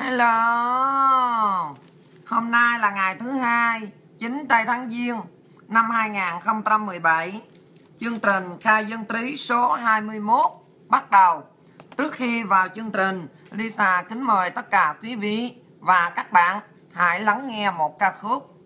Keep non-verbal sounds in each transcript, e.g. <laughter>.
Hello. Hôm nay là ngày thứ hai 9 tây tháng Giêng, năm 2017 Chương trình khai dân trí số 21 bắt đầu. Trước khi vào chương trình, Lisa kính mời tất cả quý vị và các bạn hãy lắng nghe một ca khúc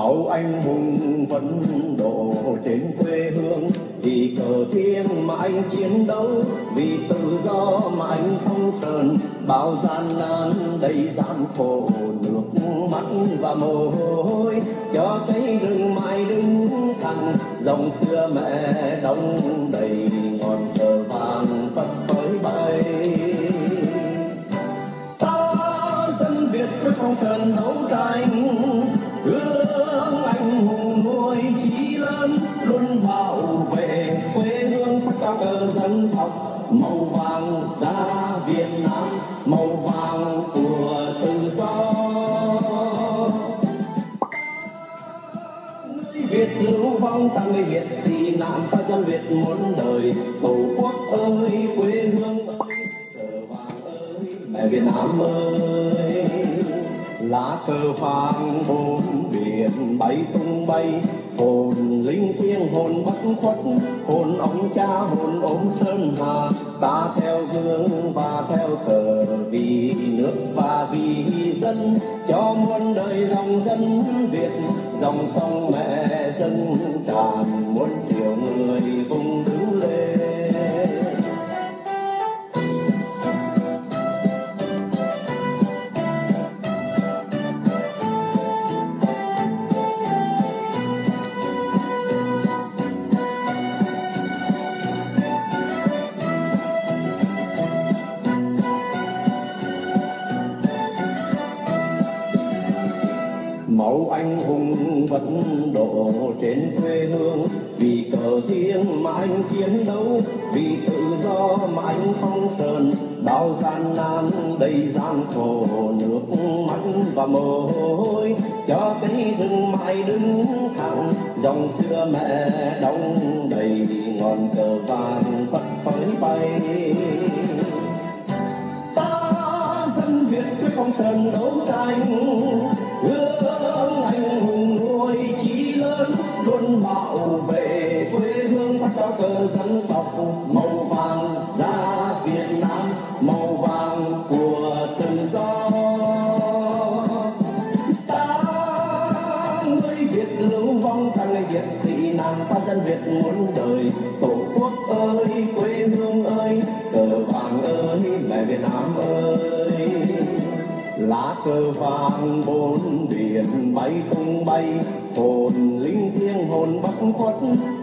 máu anh hùng vẫn đổ trên quê hương vì cờ thiêng mà anh chiến đấu. Vì tự do mà anh không sờn bao gian nan đầy gian khổ, nước mắt và mồ hôi. Cho cây rừng mãi đứng thẳng, dòng xưa mẹ đông đầy ngọn cờ vàng phất phới bay. Ta dân việt với phong trần đấu tranh hương cờ dân tộc, màu vàng da việt nam, màu vàng của tự do. Người việt lưu vong ta người việt thì nạn ta dân việt muốn đời. Tổ quốc ơi, quê hương ơi, cờ vàng ơi, mẹ việt nam ơi. Lá cờ vàng bốn biển bay tung bay hồn linh thiêng, hồn bất khuất, hồn ông cha, hồn ôm sơn hà. Ta theo gương và theo cờ, vì nước và vì dân. Cho muôn đời dòng dân việt, dòng sông mẹ dân, tràn muôn triệu người trên quê hương. Vì cờ thiêng mà anh chiến đấu, vì tự do mà anh phong sơn bao gian nan, đầy gian khổ, nước mắt và mồ hôi. Cho cây rừng mãi đứng thẳng, dòng xưa mẹ đông đầy ngọn cờ vàng phất phới bay. Ta dân việt với phong sơn đấu tranh cơ cờ dân tộc màu vàng da việt nam, màu vàng của tự do. Ta người việt lưu vong thành việt thì Nam ta dân việt muốn đời. Tổ quốc ơi, quê hương ơi, cờ vàng ơi, mẹ việt nam ơi. Lá cờ vàng bốn biển bay tung bay hồn linh thiêng hồn bất khuất,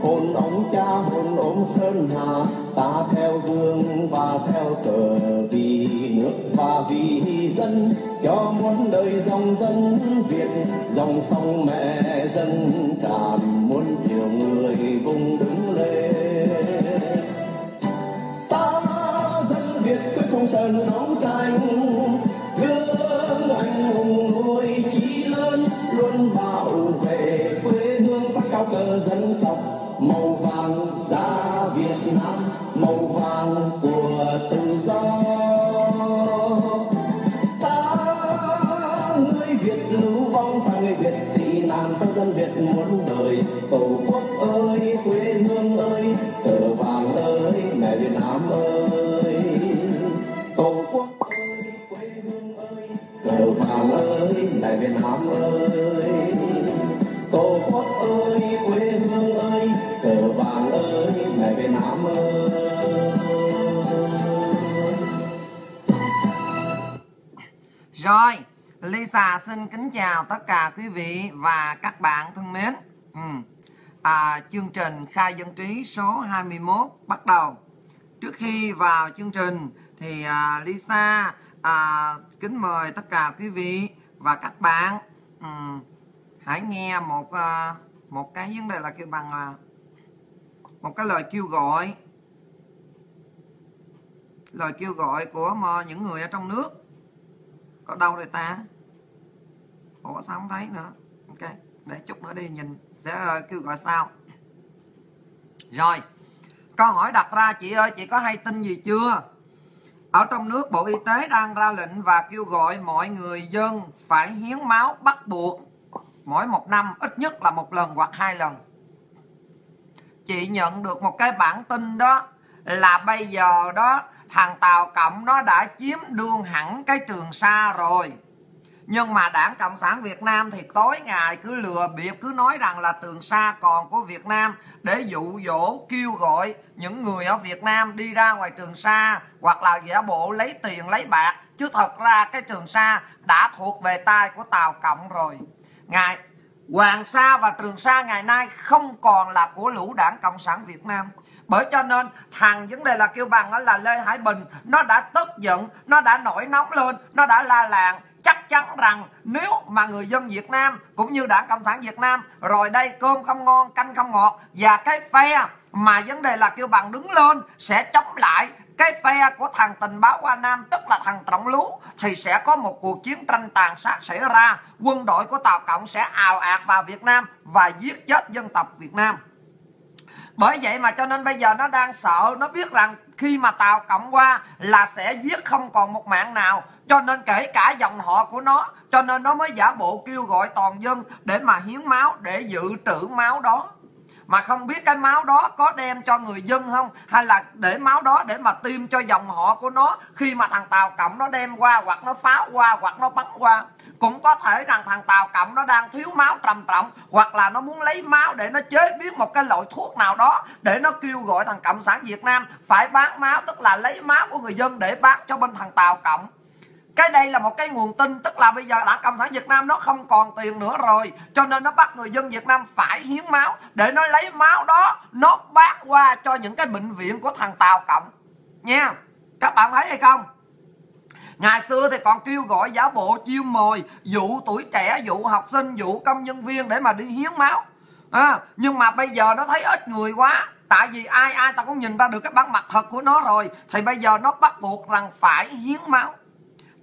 hồn ông cha, hồn ôm sơn hà. Ta theo gương và theo cờ vì nước và vì dân, cho muôn đời dòng dân việt, dòng sông mẹ dân cảm muôn triệu người vùng đứng lên. Ta dân việt quyết phong trần đấu tranh Xin kính chào tất cả quý vị và các bạn thân mến. Ừ. À, chương trình khai dân trí số 21 bắt đầu. Trước khi vào chương trình thì à, Lisa à, kính mời tất cả quý vị và các bạn ừ, hãy nghe một à, một cái vấn đề là kêu bằng à, một cái lời kêu gọi lời kêu gọi của những người ở trong nước có đâu rồi ta ủa, sao không thấy nữa? Ok, để chút nữa đi, nhìn sẽ ờ, kêu gọi sao? rồi, câu hỏi đặt ra, chị ơi, chị có hay tin gì chưa? Ở trong nước, bộ y tế đang ra lệnh và kêu gọi mọi người dân phải hiến máu bắt buộc mỗi một năm, ít nhất là một lần hoặc hai lần. Chị nhận được một cái bản tin đó là bây giờ đó, thằng Tàu Cộng nó đã chiếm đương hẳn cái Trường Sa rồi nhưng mà đảng Cộng sản Việt Nam thì tối ngày cứ lừa bịp, cứ nói rằng là Trường Sa còn của Việt Nam để dụ dỗ, kêu gọi những người ở Việt Nam đi ra ngoài Trường Sa hoặc là giả bộ lấy tiền, lấy bạc. Chứ thật ra cái Trường Sa đã thuộc về tay của Tàu Cộng rồi. Ngài Hoàng Sa và Trường Sa ngày nay không còn là của lũ đảng Cộng sản Việt Nam. Bởi cho nên thằng vấn đề là kêu bằng đó là Lê Hải Bình, nó đã tức giận, nó đã nổi nóng lên, nó đã la làng chắc chắn rằng nếu mà người dân Việt Nam cũng như đảng Cộng sản Việt Nam rồi đây cơm không ngon, canh không ngọt và cái phe mà vấn đề là kêu bằng đứng lên sẽ chống lại cái phe của thằng tình báo Hoa Nam, tức là thằng Trọng Lú, thì sẽ có một cuộc chiến tranh tàn sát xảy ra. Quân đội của Tàu Cộng sẽ ào ạt vào Việt Nam và giết chết dân tộc Việt Nam. Bởi vậy mà cho nên bây giờ nó đang sợ, nó biết rằng khi mà tàu cộng qua là sẽ giết không còn một mạng nào. Cho nên kể cả dòng họ của nó, cho nên nó mới giả bộ kêu gọi toàn dân để mà hiến máu, để dự trữ máu đó mà không biết cái máu đó có đem cho người dân không? Hay là để máu đó để mà tiêm cho dòng họ của nó khi mà thằng tàu cộng nó đem qua hoặc nó pháo qua hoặc nó bắn qua? Cũng có thể rằng thằng tàu cộng nó đang thiếu máu trầm trọng hoặc là nó muốn lấy máu để nó chế biến một cái loại thuốc nào đó để nó kêu gọi thằng cộng sản việt nam phải bán máu, tức là lấy máu của người dân để bán cho bên thằng tàu cộng cái đây là một cái nguồn tin tức là bây giờ đảng cộng sản việt nam nó không còn tiền nữa rồi cho nên nó bắt người dân việt nam phải hiến máu. Để nó lấy máu đó nó bán qua cho những cái bệnh viện của thằng tàu cộng. Nha các bạn thấy hay không? Ngày xưa thì còn kêu gọi giả bộ chiêu mồi dụ tuổi trẻ dụ học sinh dụ công nhân viên để mà đi hiến máu. À, nhưng mà bây giờ nó thấy ít người quá. Tại vì ai ai ta cũng nhìn ra được cái bản mặt thật của nó rồi. Thì bây giờ nó bắt buộc rằng phải hiến máu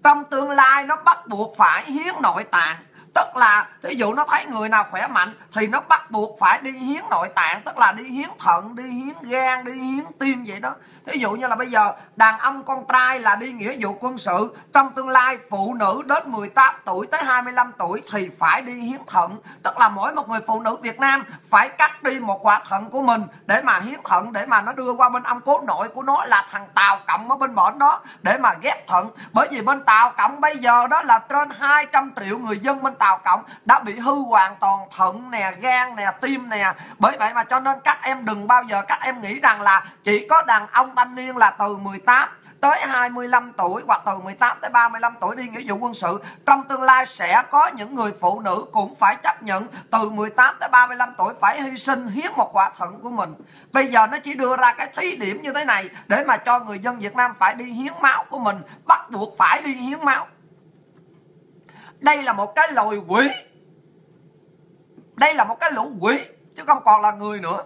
trong tương lai nó bắt buộc phải hiến nội tạng tức là, thí dụ nó thấy người nào khỏe mạnh thì nó bắt buộc phải đi hiến nội tạng, tức là đi hiến thận, đi hiến gan, đi hiến tim vậy đó. Thí dụ như là bây giờ đàn ông con trai là đi nghĩa vụ quân sự, trong tương lai phụ nữ đến 18 tuổi tới 25 tuổi thì phải đi hiến thận. Tức là mỗi một người phụ nữ Việt Nam phải cắt đi một quả thận của mình để mà hiến thận, để mà nó đưa qua bên ông cố nội của nó là thằng Tàu Cộng ở bên bển đó, để mà ghép thận. Bởi vì bên Tàu Cộng bây giờ đó là trên 200 triệu người dân bên Tàu Cộng đã bị hư hoàn toàn, thận nè, gan nè, tim nè. Bởi vậy mà cho nên các em đừng bao giờ các em nghĩ rằng là chỉ có đàn ông thanh niên là từ 18 tới 25 tuổi hoặc từ 18 tới 35 tuổi đi nghĩa vụ quân sự. Trong tương lai sẽ có những người phụ nữ cũng phải chấp nhận từ 18 tới 35 tuổi phải hy sinh hiến một quả thận của mình. Bây giờ nó chỉ đưa ra cái thí điểm như thế này để mà cho người dân Việt Nam phải đi hiến máu của mình, bắt buộc phải đi hiến máu đây là một cái loài quỷ. Đây là một cái lũ quỷ, chứ không còn là người nữa.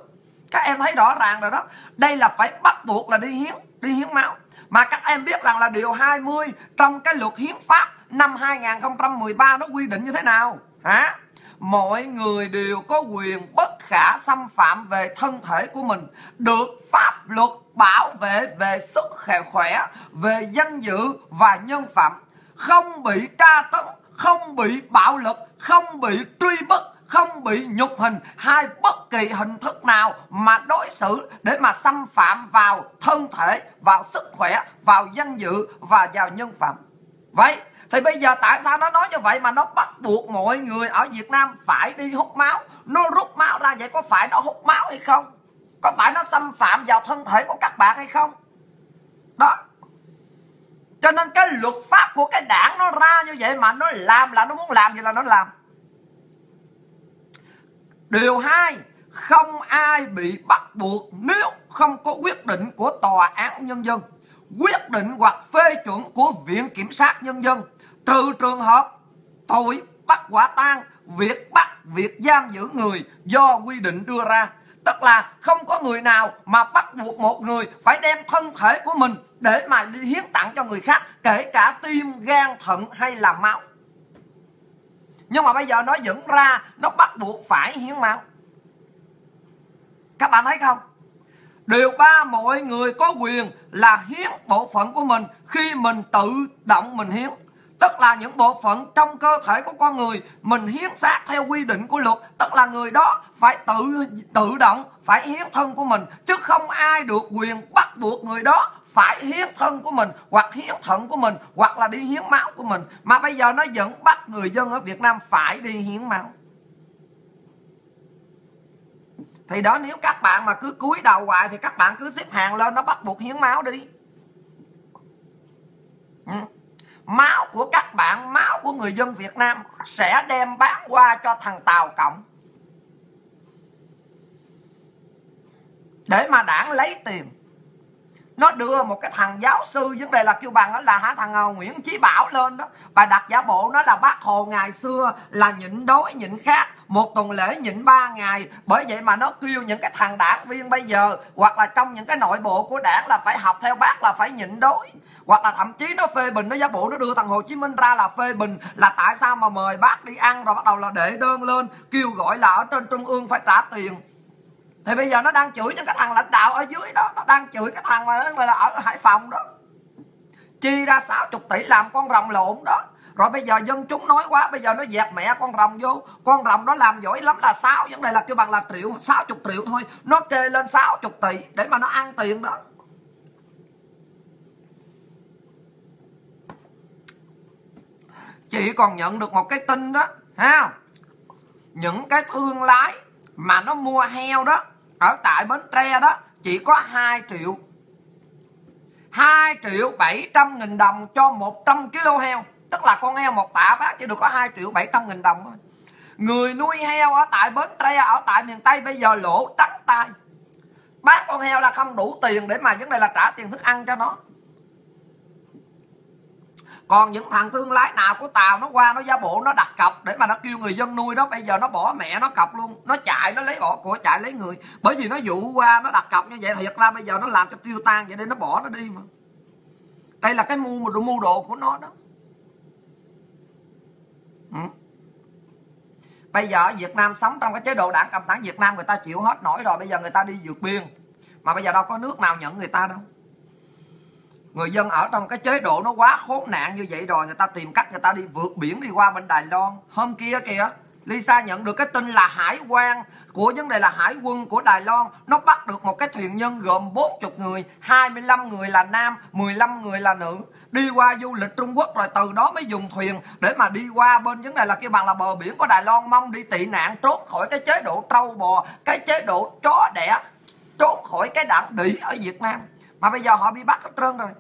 Các em thấy rõ ràng rồi đó. Đây là phải bắt buộc là đi hiến đi hiến máu. Mà các em biết rằng là điều 20 trong cái luật hiến pháp năm 2013 nó quy định như thế nào? Hả? Mọi người đều có quyền bất khả xâm phạm về thân thể của mình, được pháp luật bảo vệ về sức khỏe, về danh dự và nhân phẩm, không bị tra tấn không bị bạo lực, không bị truy bức không bị nhục hình hay bất kỳ hình thức nào mà đối xử để mà xâm phạm vào thân thể, vào sức khỏe, vào danh dự và vào nhân phẩm. Vậy thì bây giờ tại sao nó nói như vậy mà nó bắt buộc mọi người ở Việt Nam phải đi hút máu? Nó rút máu ra vậy có phải nó hút máu hay không? Có phải nó xâm phạm vào thân thể của các bạn hay không? Đó cho nên cái luật pháp của cái đảng nó ra như vậy mà nó làm là nó muốn làm gì là nó làm. Điều hai, không ai bị bắt buộc nếu không có quyết định của tòa án nhân dân, quyết định hoặc phê chuẩn của viện kiểm sát nhân dân. Trừ trường hợp tội bắt quả tang, việc bắt, việc giam giữ người do quy định đưa ra. Tức là không có người nào mà bắt buộc một người phải đem thân thể của mình để mà đi hiến tặng cho người khác, kể cả tim, gan, thận hay là máu. Nhưng mà bây giờ nó dẫn ra, nó bắt buộc phải hiến máu. Các bạn thấy không? Điều ba, mọi người có quyền là hiến bộ phận của mình khi mình tự động mình hiến tức là những bộ phận trong cơ thể của con người mình hiến xác theo quy định của luật. Tức là người đó phải tự tự động phải hiến thân của mình, chứ không ai được quyền bắt buộc người đó phải hiến thân của mình, hoặc hiến thận của mình, hoặc là đi hiến máu của mình. Mà bây giờ nó vẫn bắt người dân ở Việt Nam phải đi hiến máu. Thì đó, nếu các bạn mà cứ cúi đầu hoài thì các bạn cứ xếp hàng lên, nó bắt buộc hiến máu đi. Ừ máu của các bạn, máu của người dân Việt Nam sẽ đem bán qua cho thằng Tàu Cộng. Để mà đảng lấy tiền nó đưa một cái thằng giáo sư, vấn đề là kêu bằng đó là hả, thằng à, Nguyễn Chí Bảo lên đó. Bà đặt giả bộ nó là bác Hồ ngày xưa là nhịn đói, nhịn khát, một tuần lễ nhịn ba ngày. Bởi vậy mà nó kêu những cái thằng đảng viên bây giờ, hoặc là trong những cái nội bộ của đảng là phải học theo bác, là phải nhịn đói. Hoặc là thậm chí nó phê bình, nó giả bộ nó đưa thằng Hồ Chí Minh ra là phê bình, là tại sao mà mời bác đi ăn, rồi bắt đầu là để đơn lên, kêu gọi là ở trên trung ương phải trả tiền thì bây giờ nó đang chửi những cái thằng lãnh đạo ở dưới đó, nó đang chửi cái thằng mà là ở hải phòng đó. Chi ra 60 tỷ làm con rồng lộn đó. Rồi bây giờ dân chúng nói quá, bây giờ nó dẹp mẹ con rồng vô. Con rồng nó làm giỏi lắm là sáu, vấn đề là kêu bằng là triệu 60 triệu thôi. Nó kê lên 60 tỷ để mà nó ăn tiền đó. Chị còn nhận được một cái tin đó, ha? Những cái thương lái mà nó mua heo đó ở tại Bến Tre đó, chỉ có 2 triệu. 2 triệu 700 nghìn đồng cho 100 kg heo. Tức là con heo một tạ bác chỉ được có 2 triệu 700 nghìn đồng thôi. Người nuôi heo ở tại Bến Tre, ở tại miền Tây bây giờ lỗ trắng tay. Bác con heo là không đủ tiền để mà vấn đề là trả tiền thức ăn cho nó còn những thằng thương lái nào của tàu nó qua nó giá bộ nó đặt cọc để mà nó kêu người dân nuôi đó, bây giờ nó bỏ mẹ nó cọc luôn, nó chạy, nó lấy bỏ của, chạy lấy người. Bởi vì nó dụ qua, nó đặt cọc như vậy thiệt ra bây giờ nó làm cho tiêu tan, vậy nên nó bỏ nó đi mà. Đây là cái mua một mua đồ của nó đó. Ừ. bây giờ Việt Nam sống trong cái chế độ đảng cộng sản Việt Nam người ta chịu hết nổi rồi, bây giờ người ta đi vượt biên. Mà bây giờ đâu có nước nào nhận người ta đâu người dân ở trong cái chế độ nó quá khốn nạn như vậy rồi, người ta tìm cách người ta đi vượt biển đi qua bên Đài Loan. Hôm kia kìa, Lisa nhận được cái tin là hải quan của vấn đề là hải quân của Đài Loan, nó bắt được một cái thuyền nhân gồm 40 người 25 người là nam 15 người là nữ. Đi qua du lịch Trung Quốc rồi từ đó mới dùng thuyền để mà đi qua bên vấn đề là kia bằng là bờ biển của Đài Loan, mong đi tị nạn, trốn khỏi cái chế độ trâu bò, cái chế độ chó đẻ, trốn khỏi cái đảng đỉ ở Việt Nam mà bây giờ họ bị bắt hết trơn rồi.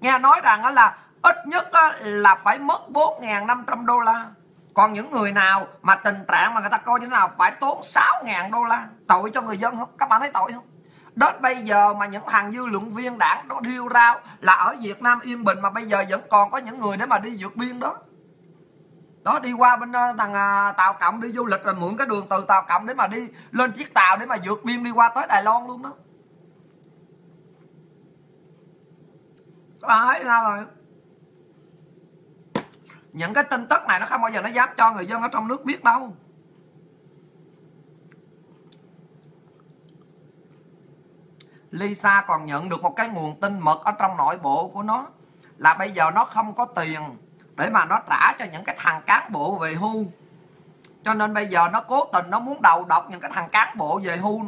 Nghe nói rằng là ít nhất là phải mất 4.500 đô la. Còn những người nào mà tình trạng mà người ta coi như thế nào phải tốn 6.000 đô la tội cho người dân không? Các bạn thấy tội không? Đến bây giờ mà những thằng dư luận viên đảng nó điêu rao là ở Việt Nam yên bình mà bây giờ vẫn còn có những người để mà đi vượt biên đó. Đó, đi qua bên ờ, thằng à, tàu cộng đi du lịch rồi mượn cái đường từ tàu cộng để mà đi lên chiếc tàu để mà vượt biên đi qua tới Đài Loan luôn đó. Các bạn thấy sao rồi? Những cái tin tức này nó không bao giờ nó dám cho người dân ở trong nước biết đâu. Lisa còn nhận được một cái nguồn tin mật ở trong nội bộ của nó, là bây giờ nó không có tiền để mà nó trả cho những cái thằng cán bộ về hưu. Cho nên bây giờ nó cố tình nó muốn đầu độc những cái thằng cán bộ về hưu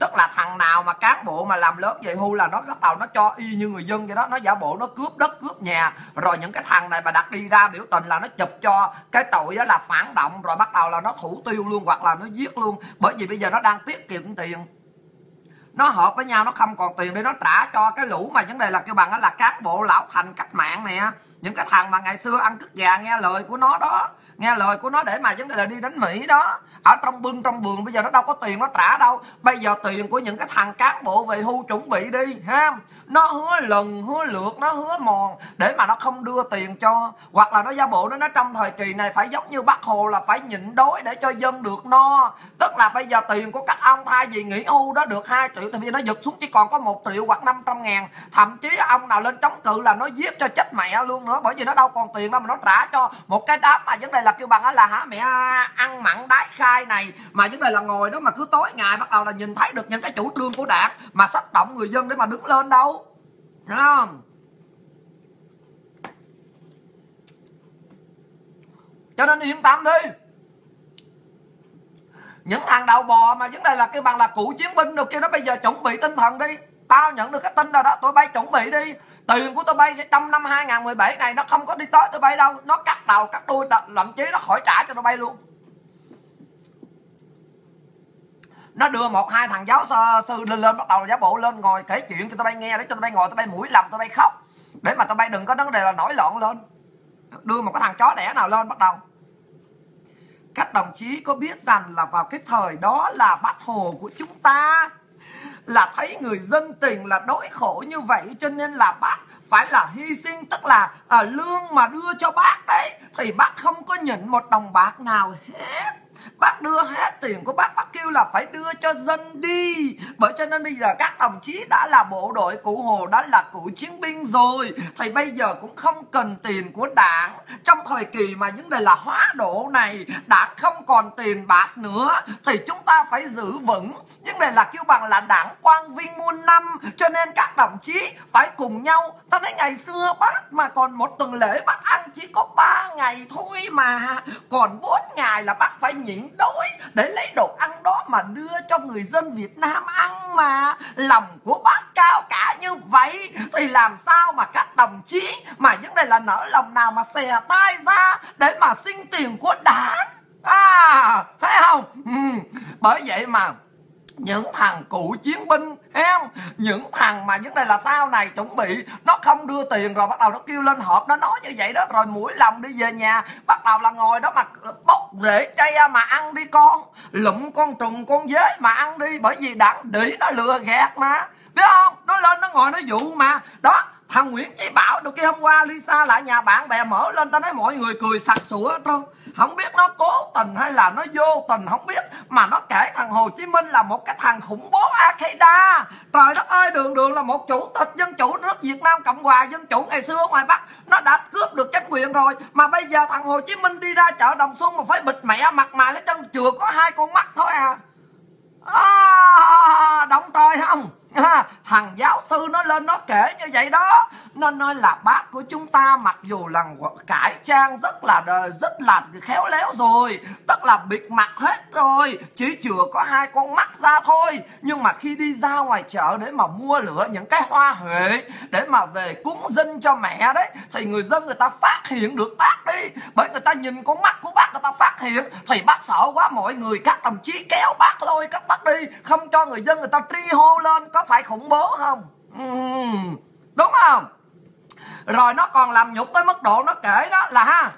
tức là thằng nào mà cán bộ mà làm lớn về hưu là nó bắt đầu nó cho y như người dân vậy đó. Nó giả bộ nó cướp đất, cướp nhà. Rồi những cái thằng này mà đặt đi ra biểu tình là nó chụp cho cái tội đó là phản động. Rồi bắt đầu là nó thủ tiêu luôn hoặc là nó giết luôn. Bởi vì bây giờ nó đang tiết kiệm tiền. Nó hợp với nhau, nó không còn tiền để nó trả cho cái lũ mà vấn đề là kêu bằng đó là cán bộ lão thành cách mạng nè. Những cái thằng mà ngày xưa ăn cứt gà nghe lời của nó đó. Nghe lời của nó để mà vấn đề là đi đánh mỹ đó ở trong bưng, trong vườn bây giờ nó đâu có tiền, nó trả đâu. Bây giờ tiền của những cái thằng cán bộ về hưu chuẩn bị đi, ha? Nó hứa lần, hứa lượt, nó hứa mòn, để mà nó không đưa tiền cho. Hoặc là nó gia bộ nó nói trong thời kỳ này phải giống như bác hồ là phải nhịn đói để cho dân được no. Tức là bây giờ tiền của các ông thay vì nghỉ hưu đó được 2 triệu thì bây giờ nó giật xuống chỉ còn có một triệu hoặc 500 ngàn. Thậm chí ông nào lên chống cự là nó giết cho chết mẹ luôn nữa, bởi vì nó đâu còn tiền đâu mà nó trả cho một cái đám. Mà vấn đề là kêu bằng là hả, mẹ, ăn mặn đái khai này. Mà vấn đề là ngồi đó mà cứ tối ngày bắt đầu là nhìn thấy được những cái chủ trương của đảng mà sách động người dân để mà đứng lên đâu. Đúng không? Cho nên yên tâm đi. Những thằng đầu bò mà vấn đề là cái bằng là cựu chiến binh được kia nó bây giờ chuẩn bị tinh thần đi. Tao nhận được cái tin nào đó, tụi bay chuẩn bị đi. Tiền của tụi bay sẽ trong năm 2017 này, nó không có đi tới tụi bay đâu. Nó cắt đầu, cắt đuôi thậm chí nó khỏi trả cho tụi bay luôn. Nó đưa một hai thằng giáo sư lên lên bắt đầu là giáo bộ lên ngồi kể chuyện cho tụi bay nghe để cho tụi bay ngồi tụi bay mũi lầm tụi bay khóc. Để mà tụi bay đừng có vấn đề là nổi loạn lên. Đưa một cái thằng chó đẻ nào lên bắt đầu. Các đồng chí có biết rằng là vào cái thời đó là bắt hồ của chúng ta là thấy người dân tình là đói khổ như vậy cho nên là bác phải là hy sinh tức là à, lương mà đưa cho bác đấy thì bác không có nhận một đồng bạc nào hết bác đưa hết tiền của bác bác kêu là phải đưa cho dân đi. Bởi cho nên bây giờ các đồng chí đã là bộ đội cụ hồ, đã là cựu chiến binh rồi. Thì bây giờ cũng không cần tiền của đảng. Trong thời kỳ mà vấn đề là hóa độ này, đảng không còn tiền bạc nữa, thì chúng ta phải giữ vững. Vấn đề là kêu bằng là đảng quang vinh muôn năm. Cho nên các đồng chí phải cùng nhau. Ta thấy ngày xưa bác mà còn một tuần lễ bác ăn chỉ có 3 ngày thôi mà. Còn 4 ngày là bác phải nhịn đói để lấy đồ ăn đó mà đưa cho người dân Việt Nam ăn mà lòng của bác cao cả như vậy thì làm sao mà các đồng chí mà vấn đề là nở lòng nào mà xè tay ra để mà xin tiền của đảng à thấy không ừ. bởi vậy mà những thằng cựu chiến binh, em, những thằng mà vấn đề là sau này chuẩn bị, nó không đưa tiền rồi bắt đầu nó kêu lên họp nó nói như vậy đó, rồi mũi lòng đi về nhà, bắt đầu là ngồi đó mà bốc rễ chay mà ăn đi con, lụm con trùng con dế mà ăn đi, bởi vì đảng đĩ nó lừa gạt mà. Biết không? Nó lên nó ngồi nó dụ mà. Đó thằng Nguyễn Chí Bảo đâu kia hôm qua Lisa lại nhà bạn bè mở lên tao thấy mọi người cười sặc sủa hết không biết nó cố tình hay là nó vô tình không biết. Mà nó kể thằng Hồ Chí Minh là một cái thằng khủng bố Al Qaeda trời đất ơi đường đường là một chủ tịch dân chủ nước Việt Nam Cộng hòa dân chủ ngày xưa ngoài Bắc. Nó đã cướp được chính quyền rồi. Mà bây giờ thằng Hồ Chí Minh đi ra chợ Đồng Xuân mà phải bịt mẹ mặt mày lấy chân chừa có hai con mắt thôi à, à động trời không à, thằng giáo sư nó lên nó kể như vậy đó. Nó nói là bác của chúng ta mặc dù là cải trang rất là rất là khéo léo rồi tức là bịt mặt hết rồi chỉ chừa có hai con mắt ra thôi. Nhưng mà khi đi ra ngoài chợ để mà mua lửa những cái hoa huệ để mà về cúng dinh cho mẹ đấy thì người dân người ta phát hiện được bác đi. Bởi người ta nhìn con mắt của bác người ta phát hiện thì bác sợ quá mọi người các đồng chí kéo bác lôi các bác đi không cho người dân người ta tri hô lên có phải khủng bố không? Uhm, đúng không? Rồi nó còn làm nhục tới mức độ nó kể đó là ha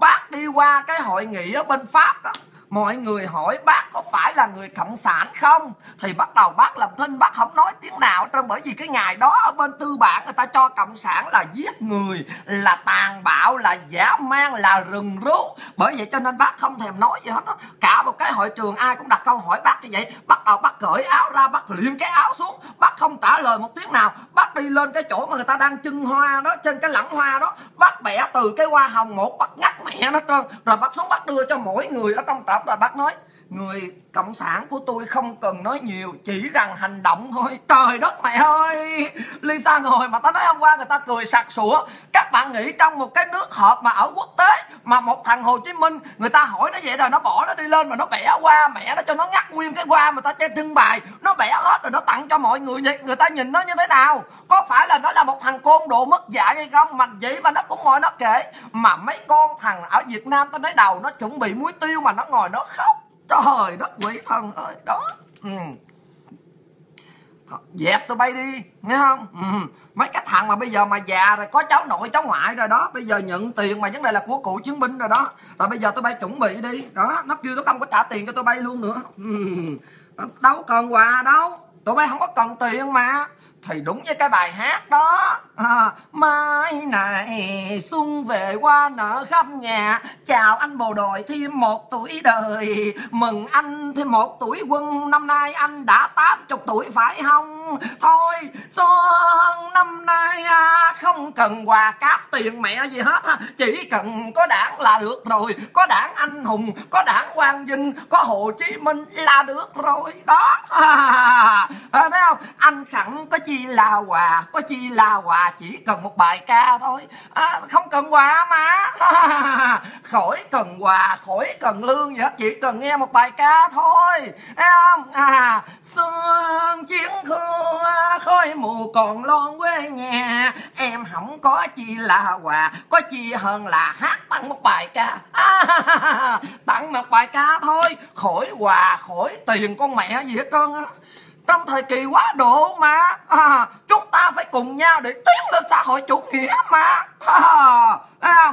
bác đi qua cái hội nghị ở bên pháp đó mọi người hỏi bác có phải là người cộng sản không? Thì bắt đầu bác làm thinh, bác không nói tiếng nào trong bởi vì cái ngày đó ở bên tư bản người ta cho cộng sản là giết người, là tàn bạo, là giả man là rừng rú. Bởi vậy cho nên bác không thèm nói gì hết đó. cả một cái hội trường ai cũng đặt câu hỏi bác như vậy. Bắt đầu bác cởi áo ra, bác liền cái áo xuống. Bác không trả lời một tiếng nào. Bác đi lên cái chỗ mà người ta đang trưng hoa đó, trên cái lẵng hoa đó. Bác bẻ từ cái hoa hồng một, bác ngắt mẹ nó trơn. Rồi bác xuống bác đưa cho mỗi người ở trong trạm bác nói người cộng sản của tôi không cần nói nhiều, chỉ rằng hành động thôi. Trời đất mẹ ơi! Lisa ngồi mà tao nói hôm qua người ta cười sặc sủa. Các bạn nghĩ trong một cái nước họp mà ở quốc tế, mà một thằng hồ chí minh, người ta hỏi nó vậy rồi nó bỏ nó đi lên mà nó bẻ qua mẹ nó cho nó ngắt nguyên cái qua mà ta chơi trưng bày. Nó bẻ hết rồi nó tặng cho mọi người vậy, người ta nhìn nó như thế nào? Có phải là nó là một thằng côn đồ mất dạy hay không? Mà vậy mà nó cũng ngồi nó kể. Mà mấy con thằng ở việt nam tao nói đầu nó chuẩn bị muối tiêu mà nó ngồi nó khóc trời đất, quỷ thần ơi, đó ừ. dẹp tụi bay đi, nghe không ừ. mấy cái thằng mà bây giờ mà già rồi, có cháu nội, cháu ngoại rồi đó, bây giờ nhận tiền mà vấn đề là của cụ chiến binh rồi đó rồi bây giờ tụi bay chuẩn bị đi, đó, nó kêu nó không có trả tiền cho tụi bay luôn nữa ừ. đâu cần quà đâu, tụi bay không có cần tiền mà thì đúng với cái bài hát đó. À, mai này xuân về qua nở khắp nhà. Chào anh bộ đội thêm một tuổi đời. Mừng anh thêm một tuổi quân. Năm nay anh đã tám chục tuổi phải không? Thôi xuân năm nay à, không cần quà cáp tiền mẹ gì hết. Chỉ cần có đảng là được rồi. Có đảng anh hùng có đảng quang vinh có hồ chí minh là được rồi. Đó. <laughs> À, thấy không? Anh khẳng có chi là quà có chi là quà chỉ cần một bài ca thôi. À, không cần quà mà. <laughs> Khỏi cần quà khỏi cần lương gì hết chỉ cần nghe một bài ca thôi. Thấy không? À xuân chiến khương khói mù còn lon quê nhà. Em không có chi là quà có chi hơn là hát tặng một bài ca. À, <laughs> tặng một bài ca thôi. Khỏi quà khỏi tiền con mẹ gì hết trơn á trong thời kỳ quá độ mà à, chúng ta phải cùng nhau để tiến lên xã hội chủ nghĩa mà. À, à,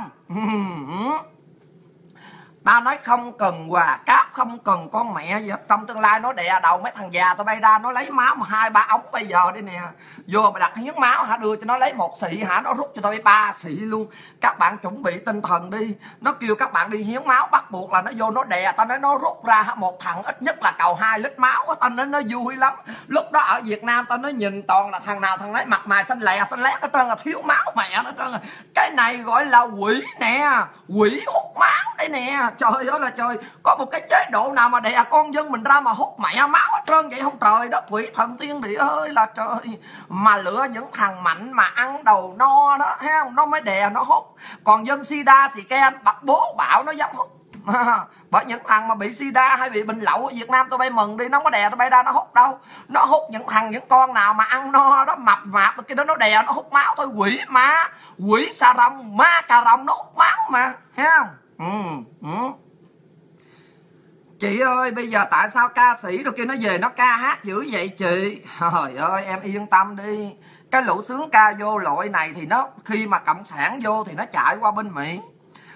ba tao nói không cần quà, cáp không cần con mẹ gì hết. Trong tương lai nó đè đầu mấy thằng già tao bay ra, nó lấy máu mà hai ba ống bây giờ đi nè. Vô mà đặt hiến máu hả, đưa cho nó lấy một xị hả, nó rút cho tao ba xị luôn. Các bạn chuẩn bị tinh thần đi. Nó kêu các bạn đi hiến máu, bắt buộc là nó vô nó đè, tao nói nó rút ra một thằng ít nhất là cầu hai lít máu tao nói nó vui lắm. Lúc đó ở việt nam tao nói nhìn toàn là thằng nào thằng lấy mặt mày xanh lè, xanh lét hết trơn là thiếu máu mẹ nó trơn à. cái này gọi là quỷ nè, quỷ hút máu đây nè trời ơi là trời. Có một cái chế độ nào mà đè con dân mình ra mà hút mẹ máu hết trơn vậy không? Trời đất, quỷ thần tiên địa ơi là trời. Mà lựa những thằng mạnh mà ăn đầu no đó ha nó mới đè, nó hút. Còn dân sida thì ken bật bố bảo nó dám hút. <laughs> Bởi những thằng mà bị sida hay bị bệnh lậu ở Việt Nam tôi bay mừng đi, nó có đè tôi bay ra nó hút đâu. Nó hút những thằng, những con nào mà ăn no đó, mập mạp cái đó nó đè, nó hút máu thôi. Quỷ ma quỷ xà rồng, ma cà rồng, nó hút máu mà, thấy không? Ừ, ừ. Chị ơi bây giờ tại sao ca sĩ rồi kia nó về nó ca hát dữ vậy chị? Trời ơi em yên tâm đi. Cái lũ sướng ca vô lội này thì nó khi mà cộng sản vô thì nó chạy qua bên mỹ.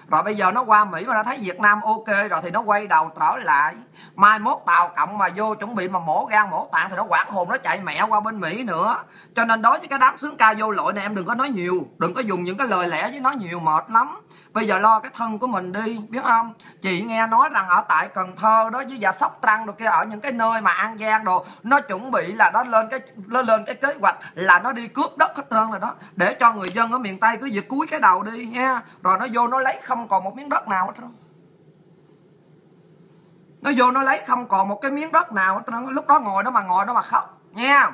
Rồi bây giờ nó qua mỹ mà nó thấy việt nam ok rồi thì nó quay đầu trở lại mai mốt tàu cộng mà vô chuẩn bị mà mổ gan, mổ tạng thì nó quảng hồn, nó chạy mẹ qua bên mỹ nữa. Cho nên đối với cái đám sướng ca vô lội này, em đừng có nói nhiều. Đừng có dùng những cái lời lẽ với nó nhiều mệt lắm. Bây giờ lo cái thân của mình đi, biết không? Chị nghe nói rằng ở tại cần thơ đó, với dạ sóc trăng rồi kia, ở những cái nơi mà an giang đồ, nó chuẩn bị là nó lên cái, nó lên cái kế hoạch là nó đi cướp đất hết trơn rồi đó. Để cho người dân ở miền tây cứ việc cúi cái đầu đi nha. Rồi nó vô, nó lấy không còn một miếng đất nào hết trơn nó vô nó lấy không còn một cái miếng đất nào nó lúc đó ngồi đó mà ngồi đó mà khóc. Nha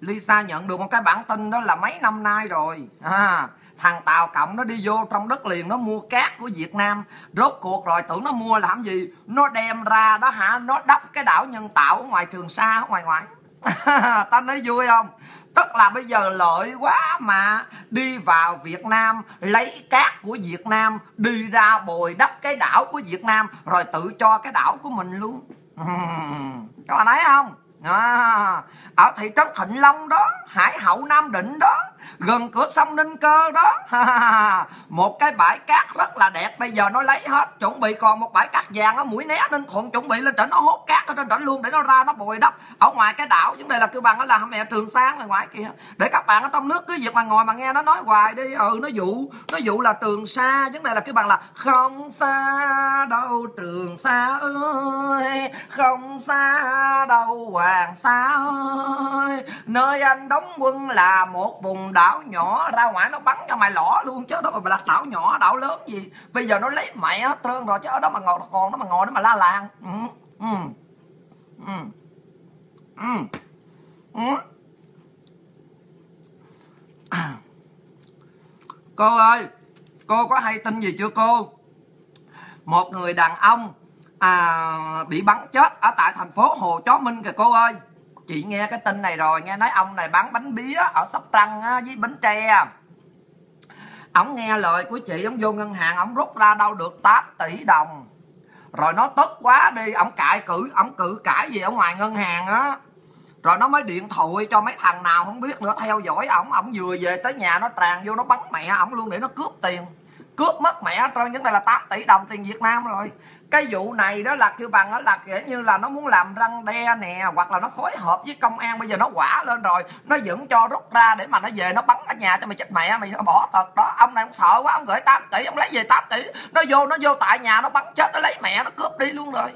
Lisa nhận được một cái bản tin đó là mấy năm nay rồi. À, thằng tàu cộng nó đi vô trong đất liền nó mua cát của việt nam. Rốt cuộc rồi tưởng nó mua làm gì? Nó đem ra đó hả? Nó đắp cái đảo nhân tạo ở ngoài trường sa ở ngoài ngoài <laughs> ta nói vui không? Tức là bây giờ lợi quá mà đi vào việt nam lấy cát của việt nam đi ra bồi đắp cái đảo của việt nam rồi tự cho cái đảo của mình luôn. Có thấy không? À, ở thị trấn thịnh long đó hải hậu nam định đó gần cửa sông ninh cơ đó. <laughs> Một cái bãi cát rất là đẹp bây giờ nó lấy hết chuẩn bị còn một bãi cát vàng ở mũi né ninh thuận chuẩn bị lên trển nó hốt cát ở trên trển luôn để nó ra nó bồi đắp. Ở ngoài cái đảo vấn đề là kêu bằng nó là mẹ trường sáng ngoài ngoài kia. Để các bạn ở trong nước cứ việc mà ngồi mà nghe nó nói hoài đi. Ừ nó dụ nó dụ là trường sa, vấn đề là kêu bằng là không xa đâu trường sa ơi không xa đâu hoàng sa ơi. Nơi anh đóng quân là một vùng đảo nhỏ ra ngoài nó bắn cho mày lỏ luôn chứ đó mà là đảo nhỏ đảo lớn gì. Bây giờ nó lấy mẹ hết trơn rồi chứ ở đó mà ngồi còn nó mà ngồi đó mà la làng. Ừ, ừ, ừ, ừ, ừ. <coughs> cô ơi cô có hay tin gì chưa cô? Một người đàn ông à, bị bắn chết ở tại thành phố hồ chó minh kìa cô ơi chị nghe cái tin này rồi nghe nói ông này bán bánh bía ở sóc trăng với bánh tre. Ổng nghe lời của chị ổng vô ngân hàng ổng rút ra đâu được 8 tỷ đồng. Rồi nó tức quá đi ổng cãi cử ổng cự cãi gì ở ngoài ngân hàng á. Rồi nó mới điện thoại cho mấy thằng nào không biết nữa, theo dõi ổng. Ổng vừa về tới nhà nó tràn vô, nó bắn mẹ ổng luôn để nó cướp tiền. Cướp mất mẹ trơn, vấn đề là 8 tỷ đồng tiền Việt Nam rồi cái vụ này đó là kêu bằng đó là kiểu như là nó muốn làm răng đe nè hoặc là nó phối hợp với công an bây giờ nó quả lên rồi nó vẫn cho rút ra để mà nó về nó bắn ở nhà cho mày chết mẹ mày bỏ thật đó. Ông này ông sợ quá ông gửi 8 tỷ ông lấy về 8 tỷ nó vô nó vô tại nhà nó bắn chết nó lấy mẹ nó cướp đi luôn rồi.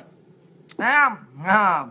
Thấy không? À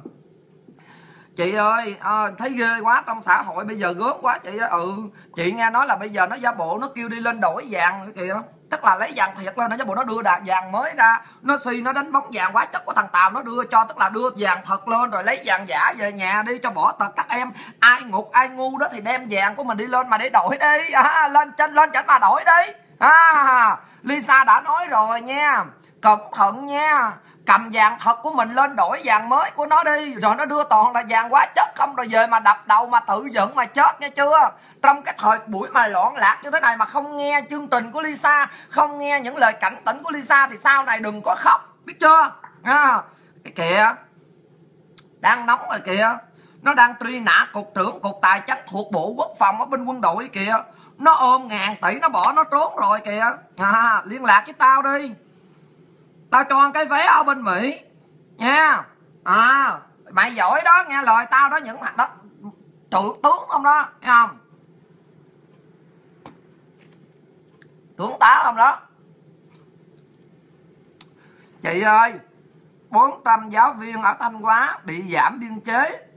chị ơi à, thấy ghê quá trong xã hội bây giờ gớm quá chị ơi. Ừ chị nghe nói là bây giờ nó giả bộ nó kêu đi lên đổi vàng kìa tức là lấy vàng thiệt lên nó giả bộ nó đưa đà vàng mới ra. Nó suy nó đánh bóng vàng quá chất của thằng tàu nó đưa cho tức là đưa vàng thật lên rồi lấy vàng giả về nhà đi cho bỏ tật các em. Ai ngục ai ngu đó thì đem vàng của mình đi lên mà để đổi đi. À, lên trên lên chảnh mà đổi đi. À, Lisa đã nói rồi nha. Cẩn thận nha cầm vàng thật của mình lên đổi vàng mới của nó đi. Rồi nó đưa toàn là vàng quá chất không? Rồi về mà đập đầu mà tự giận mà chết nghe chưa? Trong cái thời buổi mà loạn lạc như thế này mà không nghe chương trình của Lisa không nghe những lời cảnh tỉnh của Lisa thì sau này đừng có khóc. Biết chưa? À, cái kìa đang nóng rồi kìa. Nó đang truy nã cục trưởng cục tài chính thuộc bộ quốc phòng ở bên quân đội kìa. Nó ôm ngàn tỷ nó bỏ nó trốn rồi kìa. À, liên lạc với tao đi tao cho cái vé ở bên mỹ, nha. À mày giỏi đó, nghe lời tao đó, những thằng đó, trụ tướng không đó, nghe không? Tướng tá không đó. Chị ơi 400 giáo viên ở Thanh Hóa bị giảm biên chế.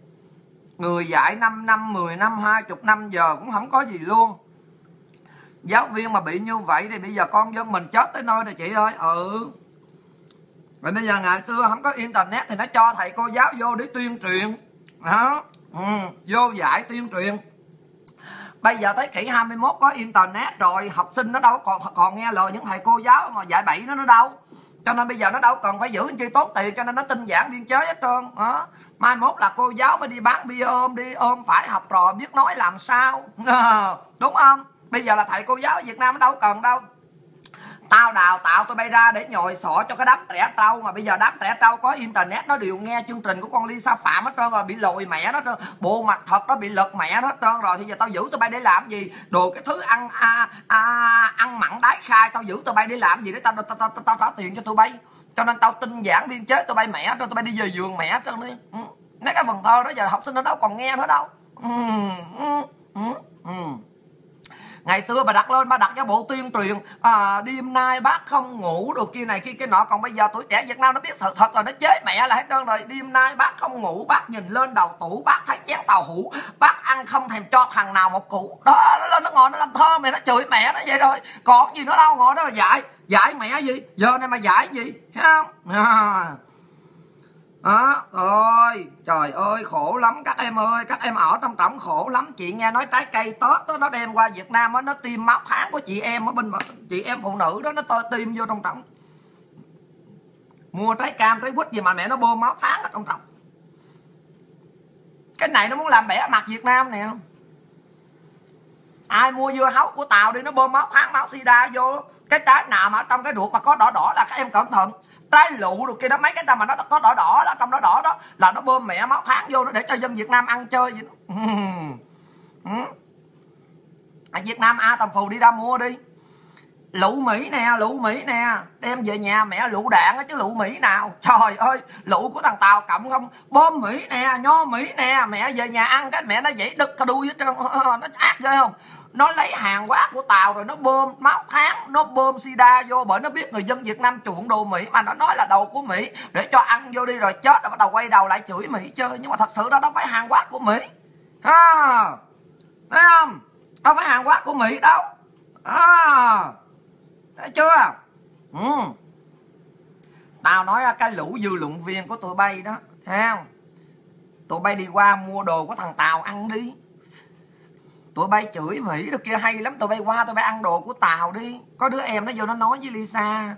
Người dạy 5 năm 10 năm 20 năm giờ cũng không có gì luôn. Giáo viên mà bị như vậy thì bây giờ con dân mình chết tới nơi rồi chị ơi. Ừ rồi bây giờ ngày xưa không có internet thì nó cho thầy cô giáo vô để tuyên truyền. Đó ừ, vô dạy tuyên truyền. Bây giờ tới kỷ 21 có internet rồi học sinh nó đâu còn còn nghe lời những thầy cô giáo mà dạy bậy nó nó đâu. Cho nên bây giờ nó đâu cần phải giữ chi tốt tiền cho nên nó tinh giản biên chế hết trơn đó mai mốt là cô giáo phải đi bán bia ôm đi ôm phải học trò biết nói làm sao. <laughs> Đúng không? Bây giờ là thầy cô giáo ở việt nam nó đâu cần đâu tao đào tạo tôi bay ra để nhồi sọ cho cái đám trẻ trâu. Mà bây giờ đám trẻ trâu có internet nó đều nghe chương trình của con Lisa Phạm hết trơn rồi bị lồi mẹ nó trơn. Bộ mặt thật nó bị lật mẹ nó hết trơn rồi. Thì giờ tao giữ tụi bay để làm gì? Đồ cái thứ ăn à, à, ăn mặn đái khai tao giữ tụi bay để làm gì để tao tao tao, tao, tao trả tiền cho tụi bay. Cho nên tao tinh giản biên chế tụi bay mẹ cho tụi bay đi về giường mẹ trơn đi. Ừ. mấy cái phần thơ đó giờ học sinh nó đâu còn nghe nữa đâu. Ừ, ừ, ừ, ừ ngày xưa bà đặt lên bà đặt cái bộ tuyên truyền à, đêm nay bác không ngủ được kia này kia cái nọ. Còn bây giờ tuổi trẻ việt nam nó biết sự thật là nó chế mẹ là hết trơn rồi. Đêm nay bác không ngủ bác nhìn lên đầu tủ bác thấy chén tàu hũ. Bác ăn không thèm cho thằng nào một củ đó nó lên nó ngồi nó làm thơ mày nó chửi mẹ nó vậy rồi còn gì nữa đâu ngồi đó mà dạy. Dạy mẹ gì? Giờ này mà dạy gì? Thấy không? À đó thôi, trời ơi khổ lắm. Các em ơi các em ở trong trọng khổ lắm. Chị nghe nói trái cây tết đó, nó đem qua việt nam đó, nó tiêm máu tháng của chị em ở bên chị em phụ nữ đó nó tôi tiêm vô trong trọng mua trái cam trái quýt gì mà mẹ nó bơm máu tháng ở trong trọng cái này nó muốn làm bẻ mặt việt nam nè. Ai mua dưa hấu của tàu đi nó bơm máu tháng máu sida vô. Cái trái nào mà trong cái ruột mà có đỏ đỏ là các em cẩn thận trái lụ được kia đó, mấy cái nào mà nó có đỏ đỏ đó, trong đó đỏ đó, là nó bơm mẹ máu kháng vô nó để cho dân Việt Nam ăn chơi vậy ở <laughs> ừ. Việt Nam A tầm phù đi ra mua đi. Lụ Mỹ nè lụ Mỹ nè, đem về nhà mẹ lụ đạn á chứ lụ Mỹ nào. Trời ơi lụ của thằng Tàu cộng không, bơm Mỹ nè, nho Mỹ nè, mẹ về nhà ăn cái mẹ nó dãy đứt cái đuôi hết trơn. <laughs> Nó ác ghê không? Nó lấy hàng hóa của tàu rồi nó bơm máu tháng nó bơm sida vô bởi nó biết người dân việt nam chuộng đồ mỹ mà nó nói là đầu của mỹ. Để cho ăn vô đi rồi chết rồi bắt đầu quay đầu lại chửi mỹ chơi. Nhưng mà thật sự đó đâu phải hàng hóa của mỹ. À, thấy không? Đâu phải hàng hóa của mỹ đâu. À, thấy chưa? Ừ. tao nói cái lũ dư luận viên của tụi bay đó thấy không? Tụi bay đi qua mua đồ của thằng tàu ăn đi tụi bay chửi mỹ được kia hay lắm. Tụi bay qua, tụi bay ăn đồ của tàu đi. Có đứa em nó vô nó nói với lisa.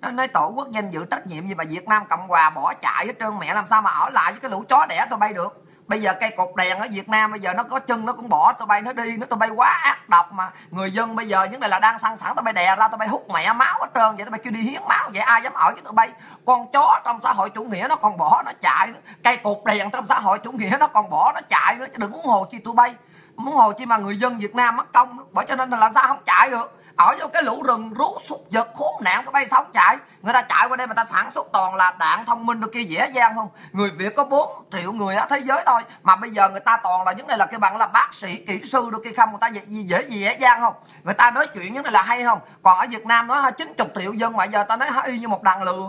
Nó nói tổ quốc danh dự trách nhiệm gì mà việt nam cộng hòa bỏ chạy hết trơn, mẹ làm sao mà ở lại với cái lũ chó đẻ tụi bay được? Bây giờ cây cột đèn ở Việt Nam bây giờ nó có chân, nó cũng bỏ tụi bay, nó đi. Nó tụi bay quá ác độc mà. Người dân bây giờ những này là đang săn sẵn tụi bay đè ra, tụi bay hút mẹ máu hết trơn. Vậy tụi bay kêu đi hiến máu vậy, ai dám ở với tụi bay? Con chó trong xã hội chủ nghĩa nó còn bỏ nó chạy cây cột đèn trong xã hội chủ nghĩa nó còn bỏ nó chạy nữa, chứ đừng ủng hộ chi tụi bay muốn hồ chi mà người dân Việt Nam mất công bởi cho nên là làm sao không chạy được? Ở trong cái lũ rừng rú sụt giật khốn nạn cái bay sống chạy. Người ta chạy qua đây mà ta sản xuất toàn là đạn thông minh được kia dễ dàng không người việt có 4 triệu người ở thế giới thôi. Mà bây giờ người ta toàn là những này là cái bạn là bác sĩ kỹ sư được kia không người ta dễ, dễ gì dễ dàng không? Người ta nói chuyện những này là hay không? Còn ở việt nam nó 90 triệu dân mà giờ ta nói y như một đàn lừa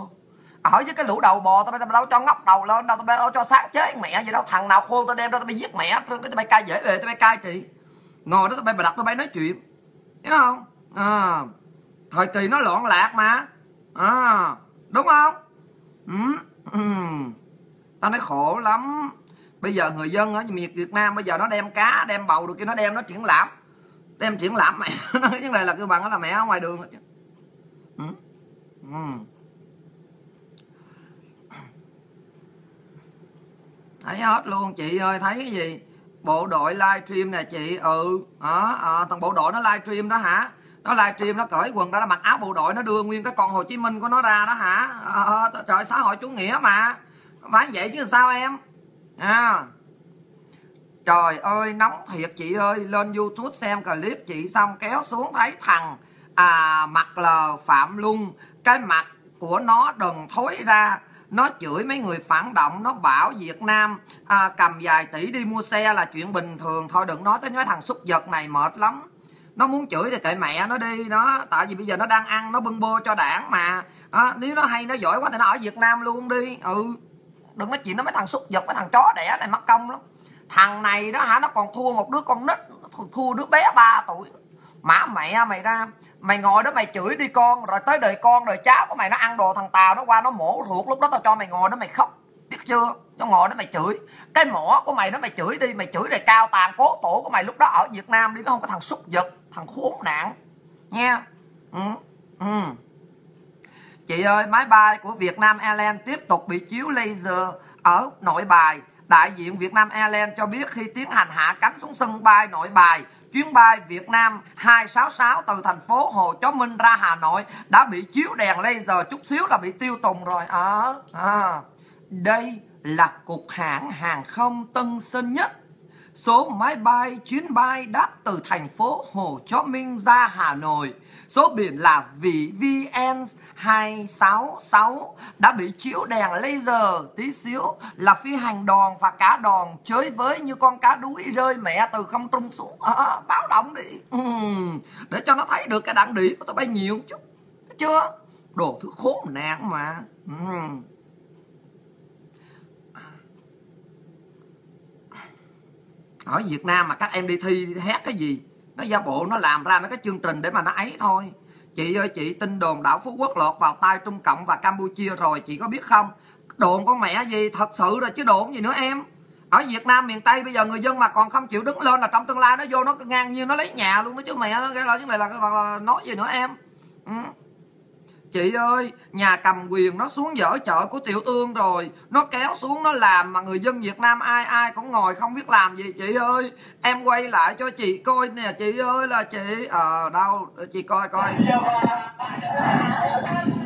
ở với cái lũ đầu bò tao tao đâu cho ngóc đầu lên đâu tao đâu cho sáng chế mẹ vậy đâu thằng nào khôn tao đem ra tao bay giết mẹ tao bay cai dễ về tao bay cai chị. Ngồi đó tao bay đặt tao bay nói chuyện. Hiểu không? À, thời kỳ nó loạn lạc mà. À, đúng không? Ừ, ừ. tao nói khổ lắm. Bây giờ người dân ở miệt Việt Nam bây giờ nó đem cá đem bầu được kia nó đem nó chuyển lãm. Đem chuyển lãm mẹ. <laughs> Nó cái này là cái bằng đó là mẹ ở ngoài đường chứ. Ừ. Ừ. thấy hết luôn chị ơi thấy cái gì? Bộ đội livestream nè chị. Ừ à, à, thằng bộ đội nó livestream đó hả? Nó livestream nó cởi quần ra nó mặc áo bộ đội nó đưa nguyên cái con Hồ Chí Minh của nó ra đó hả? À, trời xã hội chủ nghĩa mà. Phải vậy chứ sao em? À. trời ơi nóng thiệt chị ơi. Lên youtube xem clip chị xong kéo xuống thấy thằng à, mặt lờ phạm luân cái mặt của nó đừng thối ra nó chửi mấy người phản động nó bảo việt nam à, cầm vài tỷ đi mua xe là chuyện bình thường. Thôi đừng nói tới mấy thằng xúc vật này mệt lắm. Nó muốn chửi thì kệ mẹ nó đi nó tại vì bây giờ nó đang ăn nó bưng bô cho đảng mà. À, nếu nó hay nó giỏi quá thì nó ở việt nam luôn đi. Ừ đừng nói chuyện nó mấy thằng xúc vật mấy thằng chó đẻ này mất công lắm. Thằng này đó hả nó còn thua một đứa con nít thua đứa bé 3 tuổi. Mã mẹ mày ra mày ngồi đó mày chửi đi con, rồi tới đời con, đời cháu của mày, nó ăn đồ thằng tàu nó qua, nó mổ ruột, lúc đó tao cho mày ngồi đó mày khóc. Biết chưa? Nó ngồi đó mày chửi. Cái mỏ của mày nó mày chửi đi, mày chửi đời cao tàn cố tổ của mày lúc đó ở việt nam đi, nó không có thằng xúc vật, thằng khốn nạn. Nha. Ừ. Ừ. chị ơi, máy bay của việt nam airlines tiếp tục bị chiếu laser ở nội bài. Đại diện việt nam airlines cho biết khi tiến hành hạ cánh xuống sân bay nội bài chuyến bay Việt Nam 266 từ thành phố Hồ Chí Minh ra Hà Nội đã bị chiếu đèn laser chút xíu là bị tiêu tùng rồi à, à. đây là cục hãng hàng không tân sinh nhất số máy bay chuyến bay đáp từ thành phố Hồ Chí Minh ra Hà Nội. Số biển là vị VN 266 đã bị chiếu đèn laser tí xíu là phi hành đoàn và cá đòn chơi với như con cá đuối rơi mẹ từ không trung xuống. À, à báo động đi. Ừ, để cho nó thấy được cái đẳng điện của tụi bay nhiều chút. Chưa? Đồ thứ khốn nạn mà. Ừ. ở Việt Nam mà các em đi thi hát cái gì nó gia bộ nó làm ra mấy cái chương trình để mà nó ấy thôi. Chị ơi chị tin đồn đảo Phú Quốc lọt vào tay Trung Cộng và Campuchia rồi chị có biết không? Đồn con mẹ gì? Thật sự rồi chứ đồn gì nữa em. Ở Việt Nam miền Tây bây giờ người dân mà còn không chịu đứng lên là trong tương lai nó vô nó ngang như nó lấy nhà luôn đó chứ mẹ. Nó cái là cái này là, là nói gì nữa em? Ừ chị ơi nhà cầm quyền nó xuống dở chợ của tiểu thương rồi. Nó kéo xuống nó làm mà người dân việt nam ai ai cũng ngồi không biết làm gì. Chị ơi em quay lại cho chị coi nè. Chị ơi là chị ờ à, đâu chị coi coi.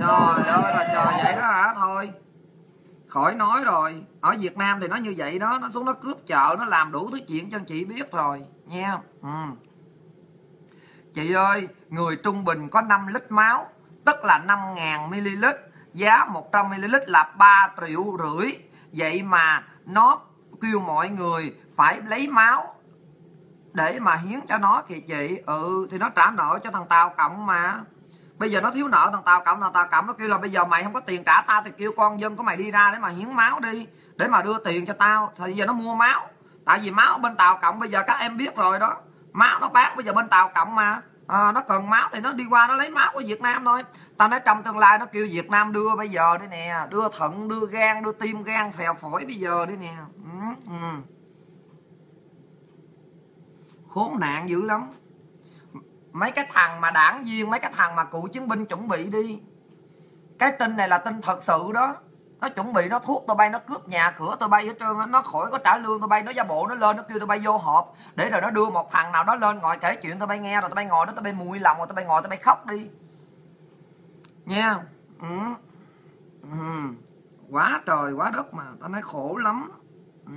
Trời ơi là trời vậy đó hả? Thôi khỏi nói rồi. Ở việt nam thì nó như vậy đó. Nó xuống nó cướp chợ nó làm đủ thứ chuyện cho chị biết rồi. Nha. Ừ. chị ơi người trung bình có 5 lít máu tức là 5.000ml giá 100ml là 3 triệu rưỡi. Vậy mà nó kêu mọi người phải lấy máu để mà hiến cho nó. Kìa chị ừ thì nó trả nợ cho thằng tàu cộng mà. Bây giờ nó thiếu nợ thằng tàu cộng, thằng tàu cộng nó kêu là bây giờ mày không có tiền trả tao, thì kêu con dân của mày đi ra để mà hiến máu đi, để mà đưa tiền cho tao. Thì giờ nó mua máu. Tại vì máu bên tàu cộng bây giờ các em biết rồi đó. Máu nó bán bây giờ bên tàu cộng mà à, nó cần máu thì nó đi qua nó lấy máu của Việt Nam thôi. Ta nói trong tương lai nó kêu Việt Nam đưa bây giờ đây nè đưa thận đưa gan đưa tim gan phèo phổi bây giờ đây nè. Ừ, ừ. khốn nạn dữ lắm. Mấy cái thằng mà đảng viên mấy cái thằng mà cựu chiến binh chuẩn bị đi. Cái tin này là tin thật sự đó nó chuẩn bị nó thuốc tôi bay nó cướp nhà cửa tôi bay hết trơn nó khỏi có trả lương tôi bay nó giả bộ nó lên nó kêu tôi bay vô họp. Để rồi nó đưa một thằng nào đó lên ngồi kể chuyện tôi bay nghe rồi tôi bay ngồi đó tôi bay mùi lòng rồi tôi bay ngồi tôi bay khóc đi. Nha. Ừ. Ừ. quá trời quá đất mà. Tao nói khổ lắm. Ừ.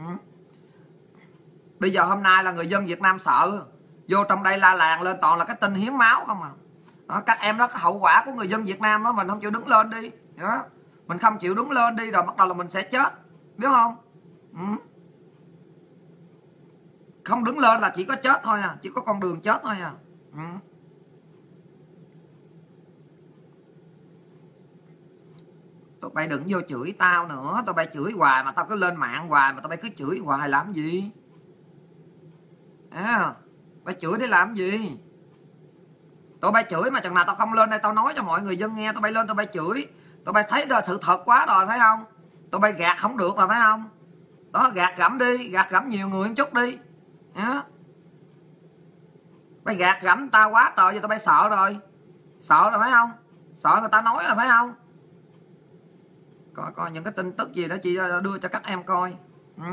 bây giờ hôm nay là người dân Việt Nam sợ. Vô trong đây la làng lên toàn là cái tin hiến máu không à. Đó, các em đó cái hậu quả của người dân Việt Nam đó mình không chịu đứng lên đi. Đó mình không chịu đứng lên đi rồi bắt đầu là mình sẽ chết. Biết không? Ừ. không đứng lên là chỉ có chết thôi à chỉ có con đường chết thôi à. Ừ. tụi bay đừng vô chửi tao nữa tụi bay chửi hoài mà tao cứ lên mạng hoài mà tụi bay cứ chửi hoài làm gì? À, bay chửi để làm gì? Tụi bay chửi mà chừng nào tao không lên đây tao nói cho mọi người dân nghe tụi bay lên tụi bay chửi tụi bay thấy sự thật quá rồi, phải không? Tụi bay gạt không được rồi phải không? Đó, gạt gẫm đi, gạt gẫm nhiều người một chút đi. Đó. bay gạt gẫm tao quá trời giờ tụi bay sợ rồi. Sợ rồi, phải không? Sợ người ta nói rồi, phải không? Coi coi những cái tin tức gì đó chị đưa cho các em coi. Ừ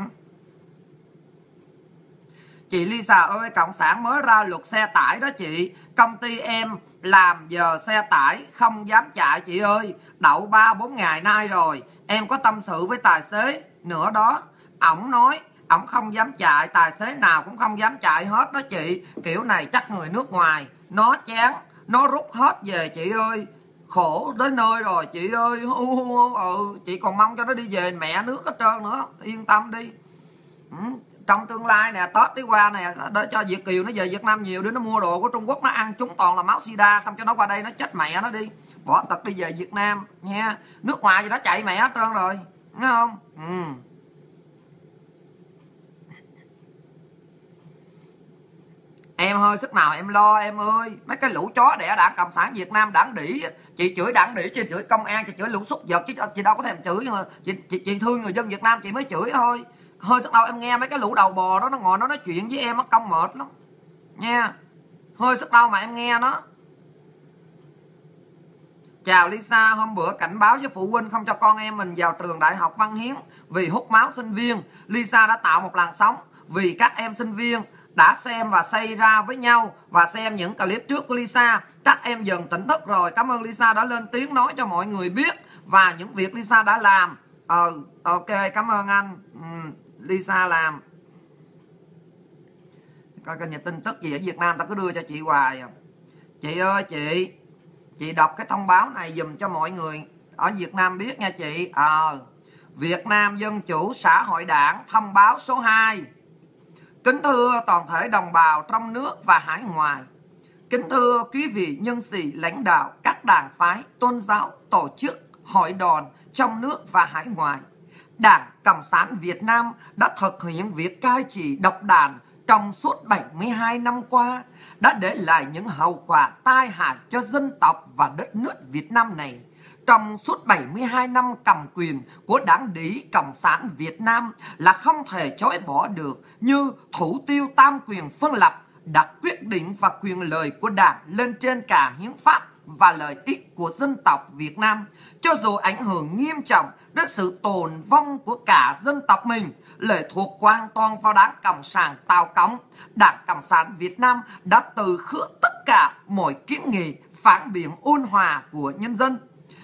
chị Lisa ơi cộng sản mới ra luật xe tải đó chị. Công ty em làm giờ xe tải không dám chạy chị ơi. Đậu ba bốn ngày nay rồi. Em có tâm sự với tài xế nữa đó. Ổng nói ổng không dám chạy tài xế nào cũng không dám chạy hết đó chị. Kiểu này chắc người nước ngoài. Nó chán nó rút hết về chị ơi. Khổ đến nơi rồi chị ơi. Ừ, chị còn mong cho nó đi về mẹ nước hết trơn nữa. Yên tâm đi. Ừ, trong tương lai nè tết đi qua nè để cho việt kiều nó về việt nam nhiều để nó mua đồ của trung quốc nó ăn chúng toàn là máu sida xong cho nó qua đây nó chết mẹ nó đi. Bỏ tật đi về việt nam nha. Nước ngoài thì nó chạy mẹ hết trơn rồi đúng không? Ừ. em hơi sức nào em lo em ơi. Mấy cái lũ chó đẻ đảng cộng sản việt nam đảng đỉ chị chửi đảng đỉ chị chửi công an chị chửi lũ xúc vật chứ chị đâu có thèm chửi nhưng mà chị, chị, chị thương người dân việt nam chị mới chửi thôi hơi sức đau em nghe mấy cái lũ đầu bò đó nó ngồi nó nói chuyện với em nó công mệt lắm nha hơi sức đau mà em nghe nó Chào Lisa, hôm bữa cảnh báo với phụ huynh không cho con em mình vào trường Đại học Văn Hiến vì hút máu sinh viên. Lisa đã tạo một làn sóng vì các em sinh viên đã xem và xây ra với nhau và xem những clip trước của Lisa. Các em dần tỉnh thức rồi. Cảm ơn Lisa đã lên tiếng nói cho mọi người biết và những việc Lisa đã làm. Ờ, ok, cảm ơn anh. Ừ, Lisa làm. Coi coi nhà tin tức gì ở Việt Nam ta cứ đưa cho chị hoài à. Chị ơi chị, chị đọc cái thông báo này dùm cho mọi người ở Việt Nam biết nha chị. Ờ, à, Việt Nam Dân Chủ Xã Hội Đảng thông báo số 2 Kính thưa toàn thể đồng bào trong nước và hải ngoại. Kính thưa quý vị nhân sĩ lãnh đạo các đảng phái, tôn giáo, tổ chức, hội đoàn trong nước và hải ngoại. Đảng Cộng sản Việt Nam đã thực hiện việc cai trị độc đàn trong suốt 72 năm qua, đã để lại những hậu quả tai hại cho dân tộc và đất nước Việt Nam này. Trong suốt 72 năm cầm quyền của đảng đĩ Cộng sản Việt Nam là không thể chối bỏ được, như thủ tiêu tam quyền phân lập đặt quyết định và quyền lợi của đảng lên trên cả hiến pháp và lợi ích của dân tộc Việt Nam, cho dù ảnh hưởng nghiêm trọng đến sự tồn vong của cả dân tộc mình, lệ thuộc hoàn toàn vào đảng Cộng sản Tàu Cống, đảng Cộng sản Việt Nam đã từ khước tất cả mọi kiến nghị phản biện ôn hòa của nhân dân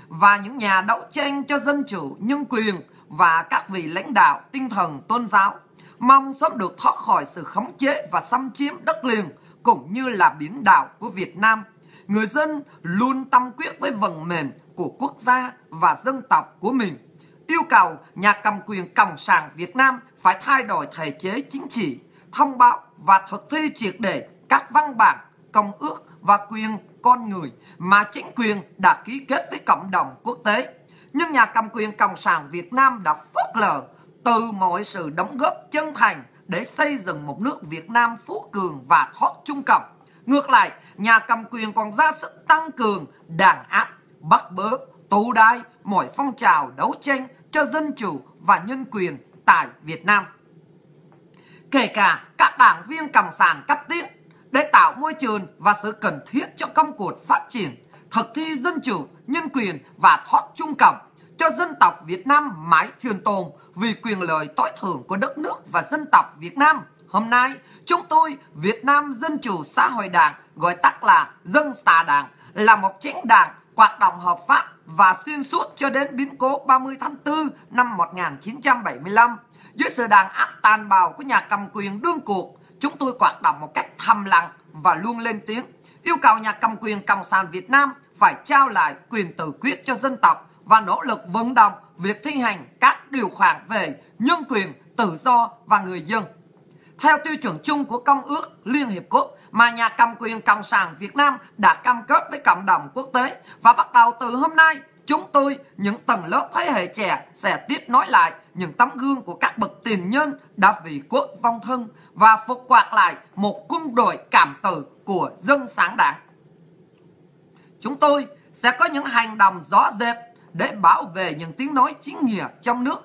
và những nhà đấu tranh cho dân chủ, nhân quyền và các vị lãnh đạo tinh thần tôn giáo mong sớm được thoát khỏi sự khống chế và xâm chiếm đất liền cũng như là biển đảo của Việt Nam. Người dân luôn tâm quyết với vận mệnh của quốc gia và dân tộc của mình. Yêu cầu nhà cầm quyền Cộng sản Việt Nam phải thay đổi thể chế chính trị, thông báo và thực thi triệt để các văn bản, công ước và quyền con người mà chính quyền đã ký kết với cộng đồng quốc tế. Nhưng nhà cầm quyền Cộng sản Việt Nam đã phớt lờ từ mọi sự đóng góp chân thành để xây dựng một nước Việt Nam phú cường và thoát trung cộng. Ngược lại, nhà cầm quyền còn ra sức tăng cường, đàn áp, bắt bớ, tù đai mọi phong trào đấu tranh cho dân chủ và nhân quyền tại Việt Nam. Kể cả các đảng viên cầm sản cấp tiến để tạo môi trường và sự cần thiết cho công cuộc phát triển, thực thi dân chủ, nhân quyền và thoát trung cộng. cho dân tộc Việt Nam mãi trường tồn vì quyền lợi tối thượng của đất nước và dân tộc Việt Nam. Hôm nay, chúng tôi Việt Nam Dân Chủ Xã hội Đảng, gọi tắt là Dân Xà Đảng, là một chính đảng hoạt động hợp pháp và xuyên suốt cho đến biến cố 30 tháng 4 năm 1975. Dưới sự đàn áp tàn bạo của nhà cầm quyền đương cuộc, chúng tôi hoạt động một cách thầm lặng và luôn lên tiếng, yêu cầu nhà cầm quyền Cộng sản Việt Nam phải trao lại quyền tự quyết cho dân tộc và nỗ lực vận động việc thi hành các điều khoản về nhân quyền, tự do và người dân. Theo tiêu chuẩn chung của Công ước Liên Hiệp Quốc mà nhà cầm quyền Cộng sản Việt Nam đã cam kết với cộng đồng quốc tế và bắt đầu từ hôm nay chúng tôi, những tầng lớp thế hệ trẻ sẽ tiếp nối lại những tấm gương của các bậc tiền nhân đã vì quốc vong thân và phục quạt lại một quân đội cảm tử của dân sáng đảng. Chúng tôi sẽ có những hành động rõ rệt để bảo vệ những tiếng nói chính nghĩa trong nước.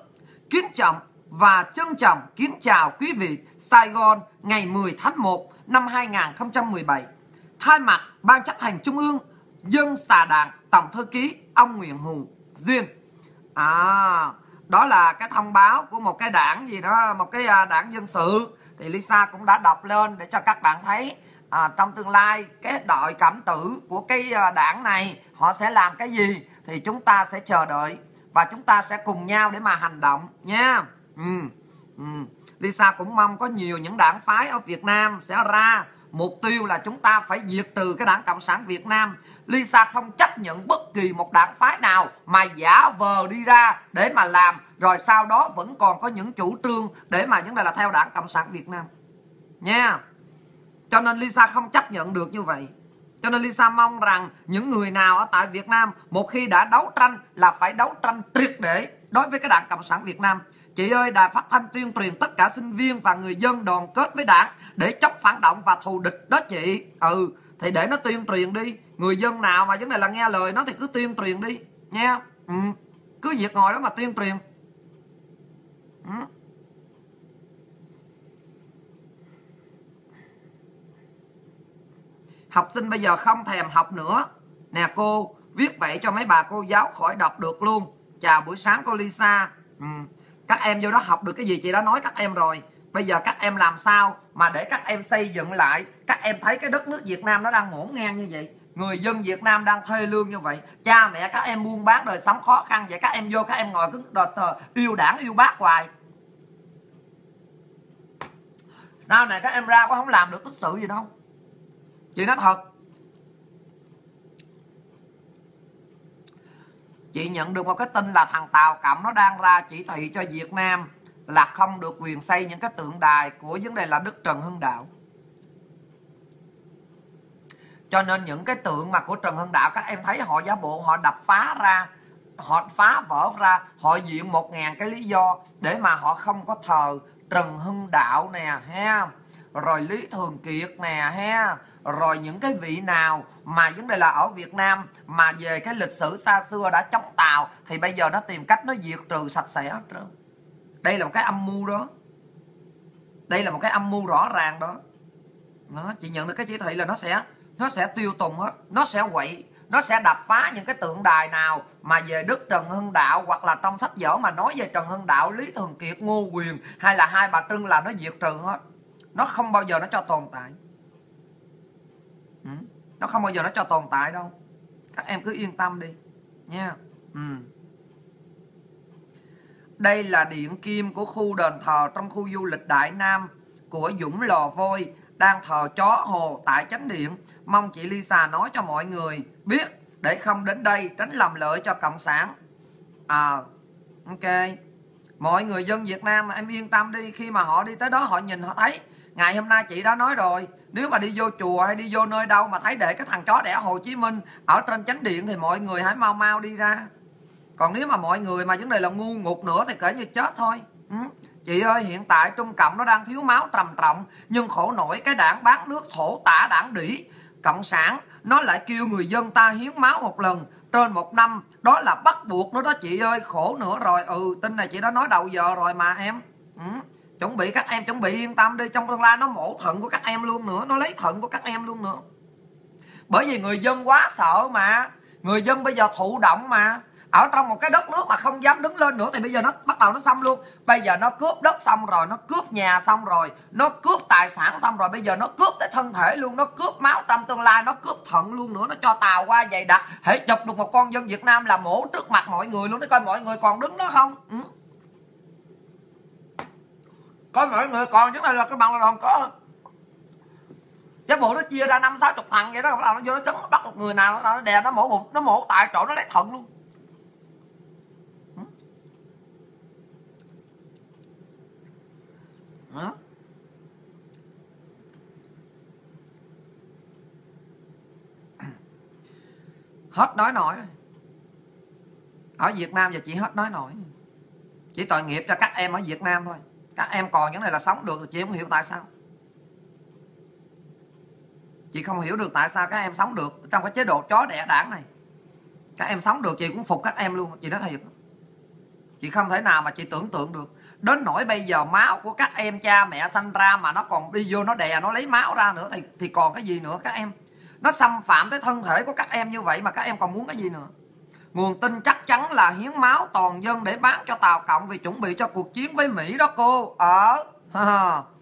kiến trọng và trân trọng kính chào quý vị Sài Gòn ngày 10 tháng 1 năm 2017. Thay mặt Ban chấp hành Trung ương, Dân Xà Đảng, Tổng thư ký ông Nguyễn Hùng Duyên. À, đó là cái thông báo của một cái đảng gì đó, một cái à, đảng dân sự. Thì Lisa cũng đã đọc lên để cho các bạn thấy à, trong tương lai cái đội cảm tử của cái à, đảng này họ sẽ làm cái gì thì chúng ta sẽ chờ đợi và chúng ta sẽ cùng nhau để mà hành động nha ừ. Ừ. Lisa cũng mong có nhiều những đảng phái ở Việt Nam sẽ ra mục tiêu là chúng ta phải diệt trừ cái đảng Cộng sản Việt Nam Lisa không chấp nhận bất kỳ một đảng phái nào mà giả vờ đi ra để mà làm rồi sau đó vẫn còn có những chủ trương để mà những này là theo đảng Cộng sản Việt Nam nha cho nên Lisa không chấp nhận được như vậy cho nên Lisa mong rằng những người nào ở tại Việt Nam một khi đã đấu tranh là phải đấu tranh triệt để đối với cái đảng Cộng sản Việt Nam. Chị ơi, đài phát thanh tuyên truyền tất cả sinh viên và người dân đoàn kết với đảng để chống phản động và thù địch đó chị. Ừ, thì để nó tuyên truyền đi. Người dân nào mà vấn đề là nghe lời nó thì cứ tuyên truyền đi nha. Ừ, cứ việc ngồi đó mà tuyên truyền. Ừ. học sinh bây giờ không thèm học nữa nè cô viết vậy cho mấy bà cô giáo khỏi đọc được luôn chào buổi sáng cô Lisa ừ các em vô đó học được cái gì chị đã nói các em rồi. Bây giờ các em làm sao mà để các em xây dựng lại? Các em thấy cái đất nước Việt Nam nó đang ngổn ngang như vậy. Người dân Việt Nam đang thuê lương như vậy. Cha mẹ các em buôn bán đời sống khó khăn. Vậy các em vô, các em ngồi cứ đợt thờ yêu đảng, yêu bác hoài. Sau này các em ra có không làm được tích sự gì đâu. Chị nói thật chị nhận được một cái tin là thằng tàu cộng nó đang ra chỉ thị cho việt nam là không được quyền xây những cái tượng đài của vấn đề là đức trần hưng đạo. Cho nên những cái tượng mà của trần hưng đạo, các em thấy họ giả bộ, họ đập phá ra, họ phá vỡ ra, họ diện một ngàn cái lý do để mà họ không có thờ trần hưng đạo nè, ha rồi lý thường kiệt nè ha. Rồi những cái vị nào mà vấn đề là ở Việt Nam mà về cái lịch sử xa xưa đã chống Tàu thì bây giờ nó tìm cách nó diệt trừ sạch sẽ hết trơn. Đây là một cái âm mưu đó. Đây là một cái âm mưu rõ ràng đó. Nó chỉ nhận được cái chỉ thị là nó sẽ nó sẽ tiêu tùng hết nó sẽ quậy nó sẽ đập phá những cái tượng đài nào mà về Đức Trần Hưng Đạo hoặc là trong sách vở mà nói về Trần Hưng Đạo, Lý Thường Kiệt, Ngô Quyền hay là hai bà Trưng là nó diệt trừ hết. Nó không bao giờ nó cho tồn tại. Ừ. nó không bao giờ nó cho tồn tại đâu các em cứ yên tâm đi, nha ừ. đây là điện kim của khu đền thờ trong khu du lịch đại nam của dũng lò vôi, đang thờ chó hồ tại chánh điện mong chị lisa nói cho mọi người biết để không đến đây tránh làm lợi cho cộng sản à ok mọi người dân việt nam em yên tâm đi, khi mà họ đi tới đó họ nhìn, họ thấy ngày hôm nay chị đã nói rồi, nếu mà đi vô chùa hay đi vô nơi đâu mà thấy để cái thằng chó đẻ Hồ Chí Minh ở trên chánh điện thì mọi người hãy mau mau đi ra. Còn nếu mà mọi người mà vấn đề là ngu ngục nữa thì kể như chết thôi. Ừ. chị ơi, hiện tại Trung Cộng nó đang thiếu máu trầm trọng, nhưng khổ nổi cái đảng bán nước thổ tả đảng đỉ Cộng sản, nó lại kêu người dân ta hiến máu một lần, trên một năm. Đó là bắt buộc nó đó chị ơi, khổ nữa rồi. Ừ tin này chị đã nói đầu giờ rồi mà em. Ừ chuẩn bị các em, chuẩn bị yên tâm đi. Trong tương lai nó mổ thận của các em luôn nữa, nó lấy thận của các em luôn nữa. Bởi vì người dân quá sợ mà. Người dân bây giờ thụ động mà. Ở trong một cái đất nước mà không dám đứng lên nữa thì bây giờ nó bắt đầu nó xâm luôn. Bây giờ nó cướp đất xong rồi, nó cướp nhà xong rồi, nó cướp tài sản xong rồi, bây giờ nó cướp tới thân thể luôn, nó cướp máu trong tương lai, nó cướp thận luôn nữa, nó cho tàu qua dày đặt hãy chụp được một con dân việt nam là mổ trước mặt mọi người luôn để coi mọi người còn đứng đó không? Ừ coi mọi người, còn chứ này là cái bằng là còn có chứ bộ nó chia ra năm, sáu chục thằng vậy đó là nó vô nó chấn nó bắt một người nào nó đè, nó mổ bụng, nó mổ tại chỗ, nó lấy thận luôn. <clears throat> Hết nói nổi ở Việt Nam giờ chỉ hết nói nổi. Chỉ tội nghiệp cho các em ở Việt Nam thôi các em còn những này là sống được, chị không hiểu tại sao. Chị không hiểu được tại sao các em sống được trong cái chế độ chó đẻ đảng này. Các em sống được, chị cũng phục các em luôn, chị nói thiệt. Chị không thể nào mà chị tưởng tượng được. Đến nỗi bây giờ máu của các em cha mẹ sanh ra mà nó còn đi vô, nó đè, nó lấy máu ra nữa thì thì còn cái gì nữa các em? Nó xâm phạm tới thân thể của các em như vậy mà các em còn muốn cái gì nữa? Nguồn tin chắc chắn là hiến máu toàn dân để bán cho tàu cộng vì chuẩn bị cho cuộc chiến với mỹ đó, cô ở ờ. À. <laughs>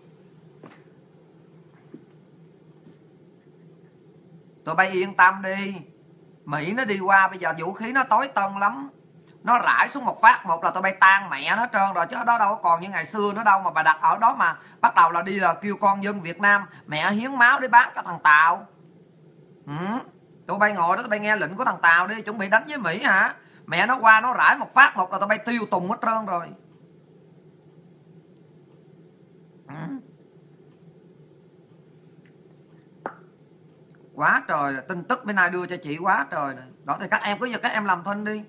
tụi bay yên tâm đi mỹ nó đi qua, bây giờ vũ khí nó tối tân lắm nó rải xuống một phát, một là tụi bay tan mẹ nó trơn rồi, chứ ở đó đâu còn như ngày xưa nữa đâu mà bà đặt ở đó mà bắt đầu là đi là kêu con dân việt nam, mẹ hiến máu để bán cho thằng tàu ừ tụi bay ngồi đó, tụi bay nghe lệnh của thằng tàu đi, chuẩn bị đánh với mỹ hả? Mẹ nó qua nó rải một phát, một là tụi bay tiêu tùng hết trơn rồi. Ừ. Quá trời, tin tức bên này đưa cho chị quá trời này. đó thì các em, cứ giờ các em làm thân đi.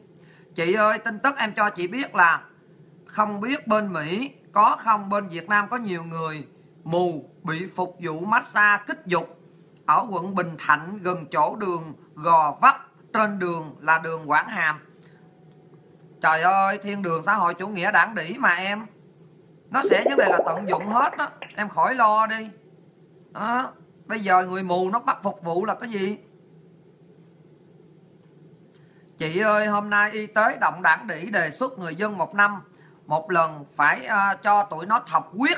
Chị ơi, tin tức em cho chị biết là không biết bên mỹ có không, bên việt nam có nhiều người mù, bị phục vụ massage kích dục ở quận bình thạnh gần chỗ đường gò vấp trên đường là đường quảng hàm. Trời ơi thiên đường xã hội chủ nghĩa đảng đỉ mà em. Nó sẽ vấn đề là tận dụng hết đó. Em khỏi lo đi. Đó bây giờ người mù nó bắt phục vụ là cái gì? Chị ơi hôm nay y tế động đảng đỉ đề xuất người dân một năm một lần phải uh, cho tụi nó thọc quyết.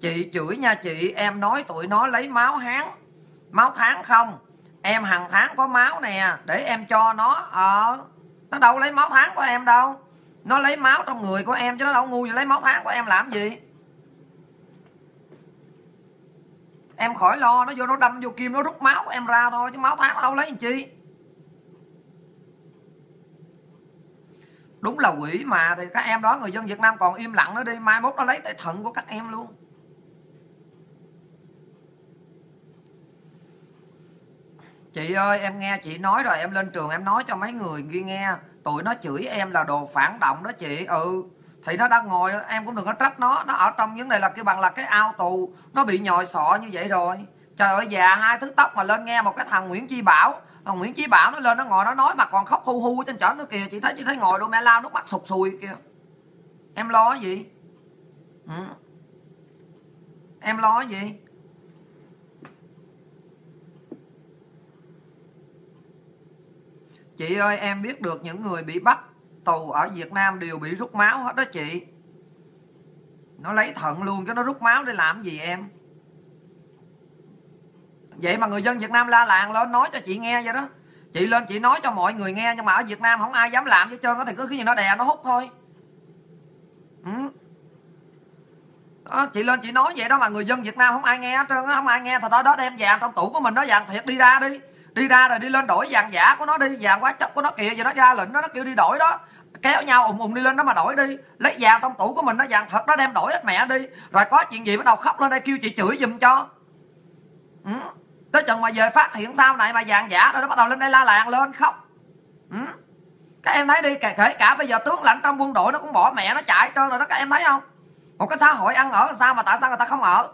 chị chửi nha chị em nói tụi nó lấy máu hán máu tháng không? Em hàng tháng có máu nè, để em cho nó ở nó đâu lấy máu tháng của em đâu. Nó lấy máu trong người của em chứ nó đâu ngu gì lấy máu tháng của em làm gì. Em khỏi lo, nó vô nó đâm vô kim, nó rút máu của em ra thôi, chứ máu tháng đâu lấy làm chi. Đúng là quỷ mà, thì các em đó, người dân Việt Nam còn im lặng nó đi, mai mốt nó lấy tới thận của các em luôn. Chị ơi, em nghe chị nói rồi, em lên trường em nói cho mấy người ghi nghe. Tụi nó chửi em là đồ phản động đó chị. Ừ thì nó đang ngồi em cũng đừng có trách nó. Nó ở trong vấn đề là kêu bằng là cái ao tù. Nó bị nhồi sọ như vậy rồi. Trời ơi, già hai thứ tóc mà lên nghe một cái thằng nguyễn chi bảo. Thằng nguyễn chi bảo nó lên nó ngồi nó nói mà còn khóc hu hu trên trển nó kìa. Chị thấy chị thấy ngồi đôi mẹ lao nước mắt sụt sùi kìa. Em lo cái gì? Ừ. em lo cái gì? Chị ơi em biết được những người bị bắt tù ở Việt Nam đều bị rút máu hết đó chị. Nó lấy thận luôn cho nó rút máu để làm gì em? Vậy mà người dân Việt Nam la làng lên nói cho chị nghe vậy đó. Chị lên chị nói cho mọi người nghe nhưng mà ở Việt Nam không ai dám làm hết trơn á thì cứ khi gì nó đè nó hút thôi. Ừ. đó, chị lên chị nói vậy đó mà người dân Việt Nam không ai nghe hết trơn không ai nghe thì thôi đó đem vàng trong tủ của mình đó vàng thiệt đi ra đi đi ra rồi đi lên đổi vàng giả của nó đi vàng quá chất của nó kìa vậy nó ra lệnh nó nó kêu đi đổi đó. Kéo nhau ùng ùng đi lên đó mà đổi đi. Lấy vàng trong tủ của mình nó vàng thật nó đem đổi hết mẹ đi. Rồi có chuyện gì bắt đầu khóc lên đây kêu chị chửi giùm cho. Ừ. Tới chừng mà về phát hiện sau này mà vàng giả rồi nó bắt đầu lên đây la làng lên khóc. Ừ. các em thấy đi kể cả bây giờ tướng lãnh trong quân đội nó cũng bỏ mẹ nó chạy trơn rồi đó các em thấy không? Một cái xã hội ăn ở sao mà tại sao người ta không ở?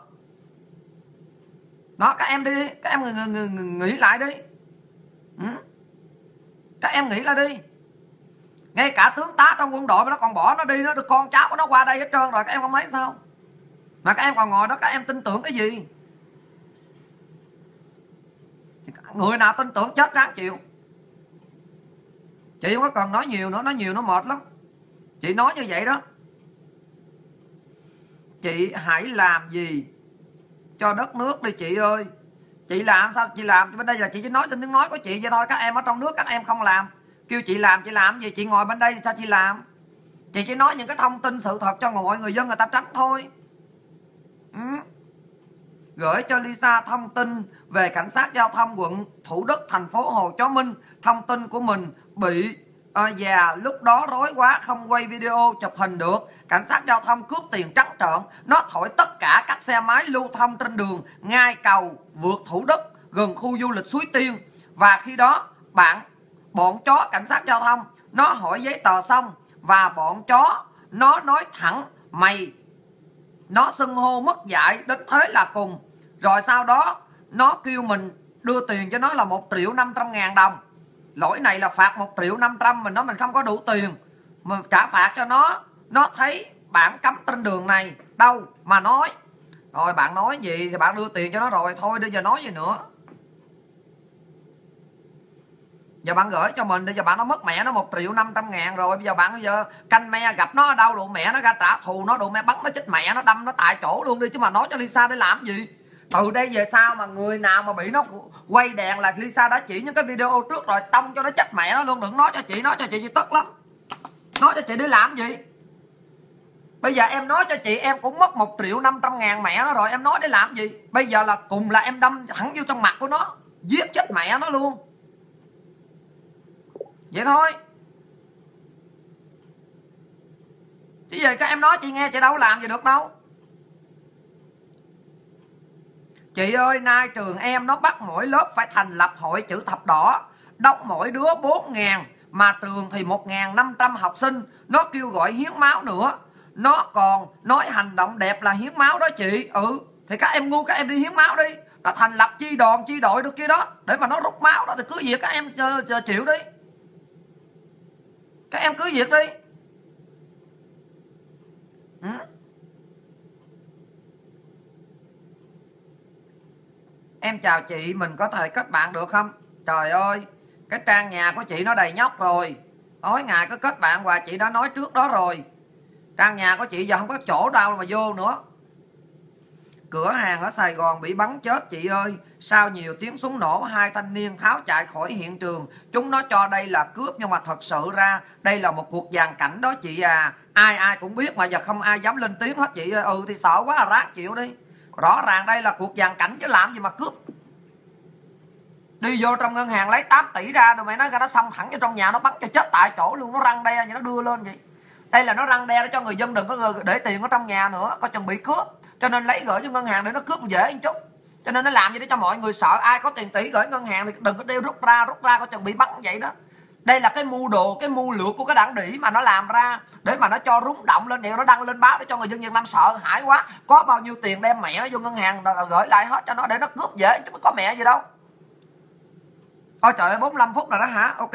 Đó các em đi các em nghĩ, người nghĩ lại đi các em nghĩ ra đi. Ngay cả tướng tá trong quân đội mà nó còn bỏ nó đi nó được con cháu của nó qua đây hết trơn rồi, các em không thấy sao? Mà các em còn ngồi đó, các em tin tưởng cái gì? Người nào tin tưởng chết ráng chịu. Chị không có cần nói nhiều nữa, nói nhiều nó mệt lắm. Chị nói như vậy đó. Chị hãy làm gì cho đất nước đi, chị ơi chị làm sao? Chị làm bên đây là chị chỉ nói trên tiếng nói của chị vậy thôi. Các em ở trong nước các em không làm. Kêu chị làm chị làm gì? Chị ngồi bên đây thì sao chị làm? Chị chỉ nói những cái thông tin sự thật cho mọi người dân người ta tránh thôi. Ừ. gửi cho Lisa thông tin về cảnh sát giao thông quận Thủ Đức, thành phố Hồ Chí Minh. Thông tin của mình bị à, già lúc đó rối quá không quay video chụp hình được. Cảnh sát giao thông cướp tiền trắng trợn. Nó thổi tất cả các xe máy lưu thông trên đường ngay cầu vượt Thủ Đức gần khu du lịch Suối Tiên. Và khi đó bạn bọn chó cảnh sát giao thông nó hỏi giấy tờ xong. Và bọn chó nó nói thẳng mày nó xưng hô mất dạy đến thế là cùng. Rồi sau đó nó kêu mình đưa tiền cho nó là một triệu năm trăm ngàn đồng lỗi này là phạt một triệu năm trăm mình nói mình không có đủ tiền. Mà trả phạt cho nó nó thấy bạn cấm trên đường này, đâu mà nói. Rồi bạn nói gì thì bạn đưa tiền cho nó rồi, thôi bây giờ nói gì nữa. Giờ bạn gửi cho mình bây giờ bạn nó mất mẹ nó một triệu năm trăm ngàn rồi, bây giờ bạn bây giờ canh me gặp nó ở đâu độ mẹ nó ra trả thù nó độ mẹ bắn nó chết mẹ nó, đâm nó tại chỗ luôn đi, chứ mà nói cho Lisa để làm gì? Từ đây về sau mà người nào mà bị nó quay đèn là Lisa đã chỉ những cái video trước rồi tông cho nó chết mẹ nó luôn. Đừng nói cho chị, nói cho chị chị tức lắm. Nói cho chị đi làm gì? Bây giờ em nói cho chị em cũng mất một triệu năm trăm ngàn mẹ nó rồi, Em nói để làm gì? Bây giờ là cùng là em đâm thẳng vô trong mặt của nó, Giết chết mẹ nó luôn. Vậy thôi. Chứ giờ các em nói chị nghe, chị đâu làm gì được đâu. Chị ơi nay trường em nó bắt mỗi lớp phải thành lập hội chữ thập đỏ. Đóng mỗi đứa 4 ngàn Mà trường thì 1 ngàn 500 học sinh. Nó kêu gọi hiến máu nữa. Nó còn nói hành động đẹp là hiến máu đó chị. Ừ thì các em ngu các em đi hiến máu đi. Là thành lập chi đoàn chi đội được kia đó. Để mà nó rút máu đó thì cứ việc các em chờ, chờ chịu đi. Các em cứ việc đi. Ừ. em chào chị mình có thể kết bạn được không? Trời ơi cái trang nhà của chị nó đầy nhóc rồi. Tối ngày cứ kết bạn và chị đã nói trước đó rồi. Trang nhà của chị giờ không có chỗ đâu mà vô nữa. Cửa hàng ở Sài Gòn bị bắn chết chị ơi. Sau nhiều tiếng súng nổ hai thanh niên tháo chạy khỏi hiện trường. Chúng nó cho đây là cướp nhưng mà thật sự ra đây là một cuộc giàn cảnh đó chị à. Ai ai cũng biết mà giờ không ai dám lên tiếng hết chị ừ thì sợ quá à, rác chịu đi rõ ràng đây là cuộc dàn cảnh chứ làm gì mà cướp. Đi vô trong ngân hàng lấy 8 tỷ ra rồi mày nói ra nó xong thẳng vô trong nhà, nó bắn cho chết tại chỗ luôn, nó răng đe vậy, nó đưa lên vậy. Đây là nó răng đe để cho người dân đừng có để tiền ở trong nhà nữa, có chuẩn bị cướp. Cho nên lấy gửi cho ngân hàng để nó cướp dễ một chút. Cho nên nó làm gì để cho mọi người sợ, ai có tiền tỷ gửi ngân hàng thì đừng có đeo rút ra rút ra có chuẩn bị bắn vậy đó đây là cái mưu đồ, cái mưu lược của cái đảng đỉ mà nó làm ra để mà nó cho rúng động lên điều nó đăng lên báo để cho người dân việt nam sợ hãi quá. Có bao nhiêu tiền đem mẹ nó vô ngân hàng rồi gửi lại hết cho nó để nó cướp dễ, chứ có mẹ gì đâu. Ôi trời ơi 45 phút rồi đó hả? Ok.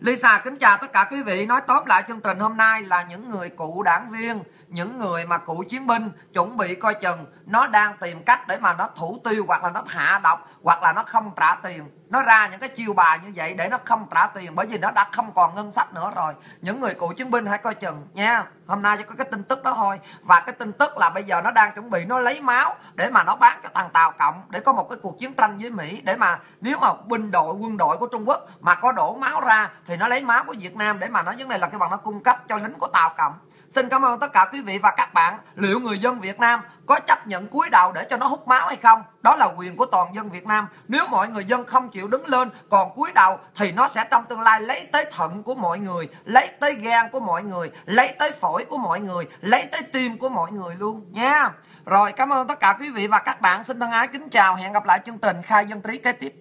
Lisa, kính chào tất cả quý vị. Nói tốt lại chương trình hôm nay là những người cụ đảng viên những người mà cựu chiến binh chuẩn bị coi chừng, nó đang tìm cách để mà nó thủ tiêu hoặc là nó hạ độc hoặc là nó không trả tiền. Nó ra những cái chiêu bài như vậy để nó không trả tiền bởi vì nó đã không còn ngân sách nữa rồi. Những người cựu chiến binh hãy coi chừng nha. Hôm nay chỉ có cái tin tức đó thôi. Và cái tin tức là bây giờ nó đang chuẩn bị, nó lấy máu để mà nó bán cho thằng tàu cộng để có một cái cuộc chiến tranh với mỹ. Để mà nếu mà binh đội, quân đội của trung quốc mà có đổ máu ra thì nó lấy máu của việt nam để mà nó vấn đề là cái bằng nó cung cấp cho lính của tàu cộng. Xin cảm ơn tất cả quý vị và các bạn. Liệu người dân Việt Nam có chấp nhận cúi đầu để cho nó hút máu hay không? Đó là quyền của toàn dân Việt Nam. Nếu mọi người dân không chịu đứng lên còn cúi đầu thì nó sẽ trong tương lai lấy tới thận của mọi người, lấy tới gan của mọi người, lấy tới phổi của mọi người, lấy tới tim của mọi người luôn nha. Rồi cảm ơn tất cả quý vị và các bạn. Xin thân ái kính chào. Hẹn gặp lại chương trình khai dân trí kế tiếp.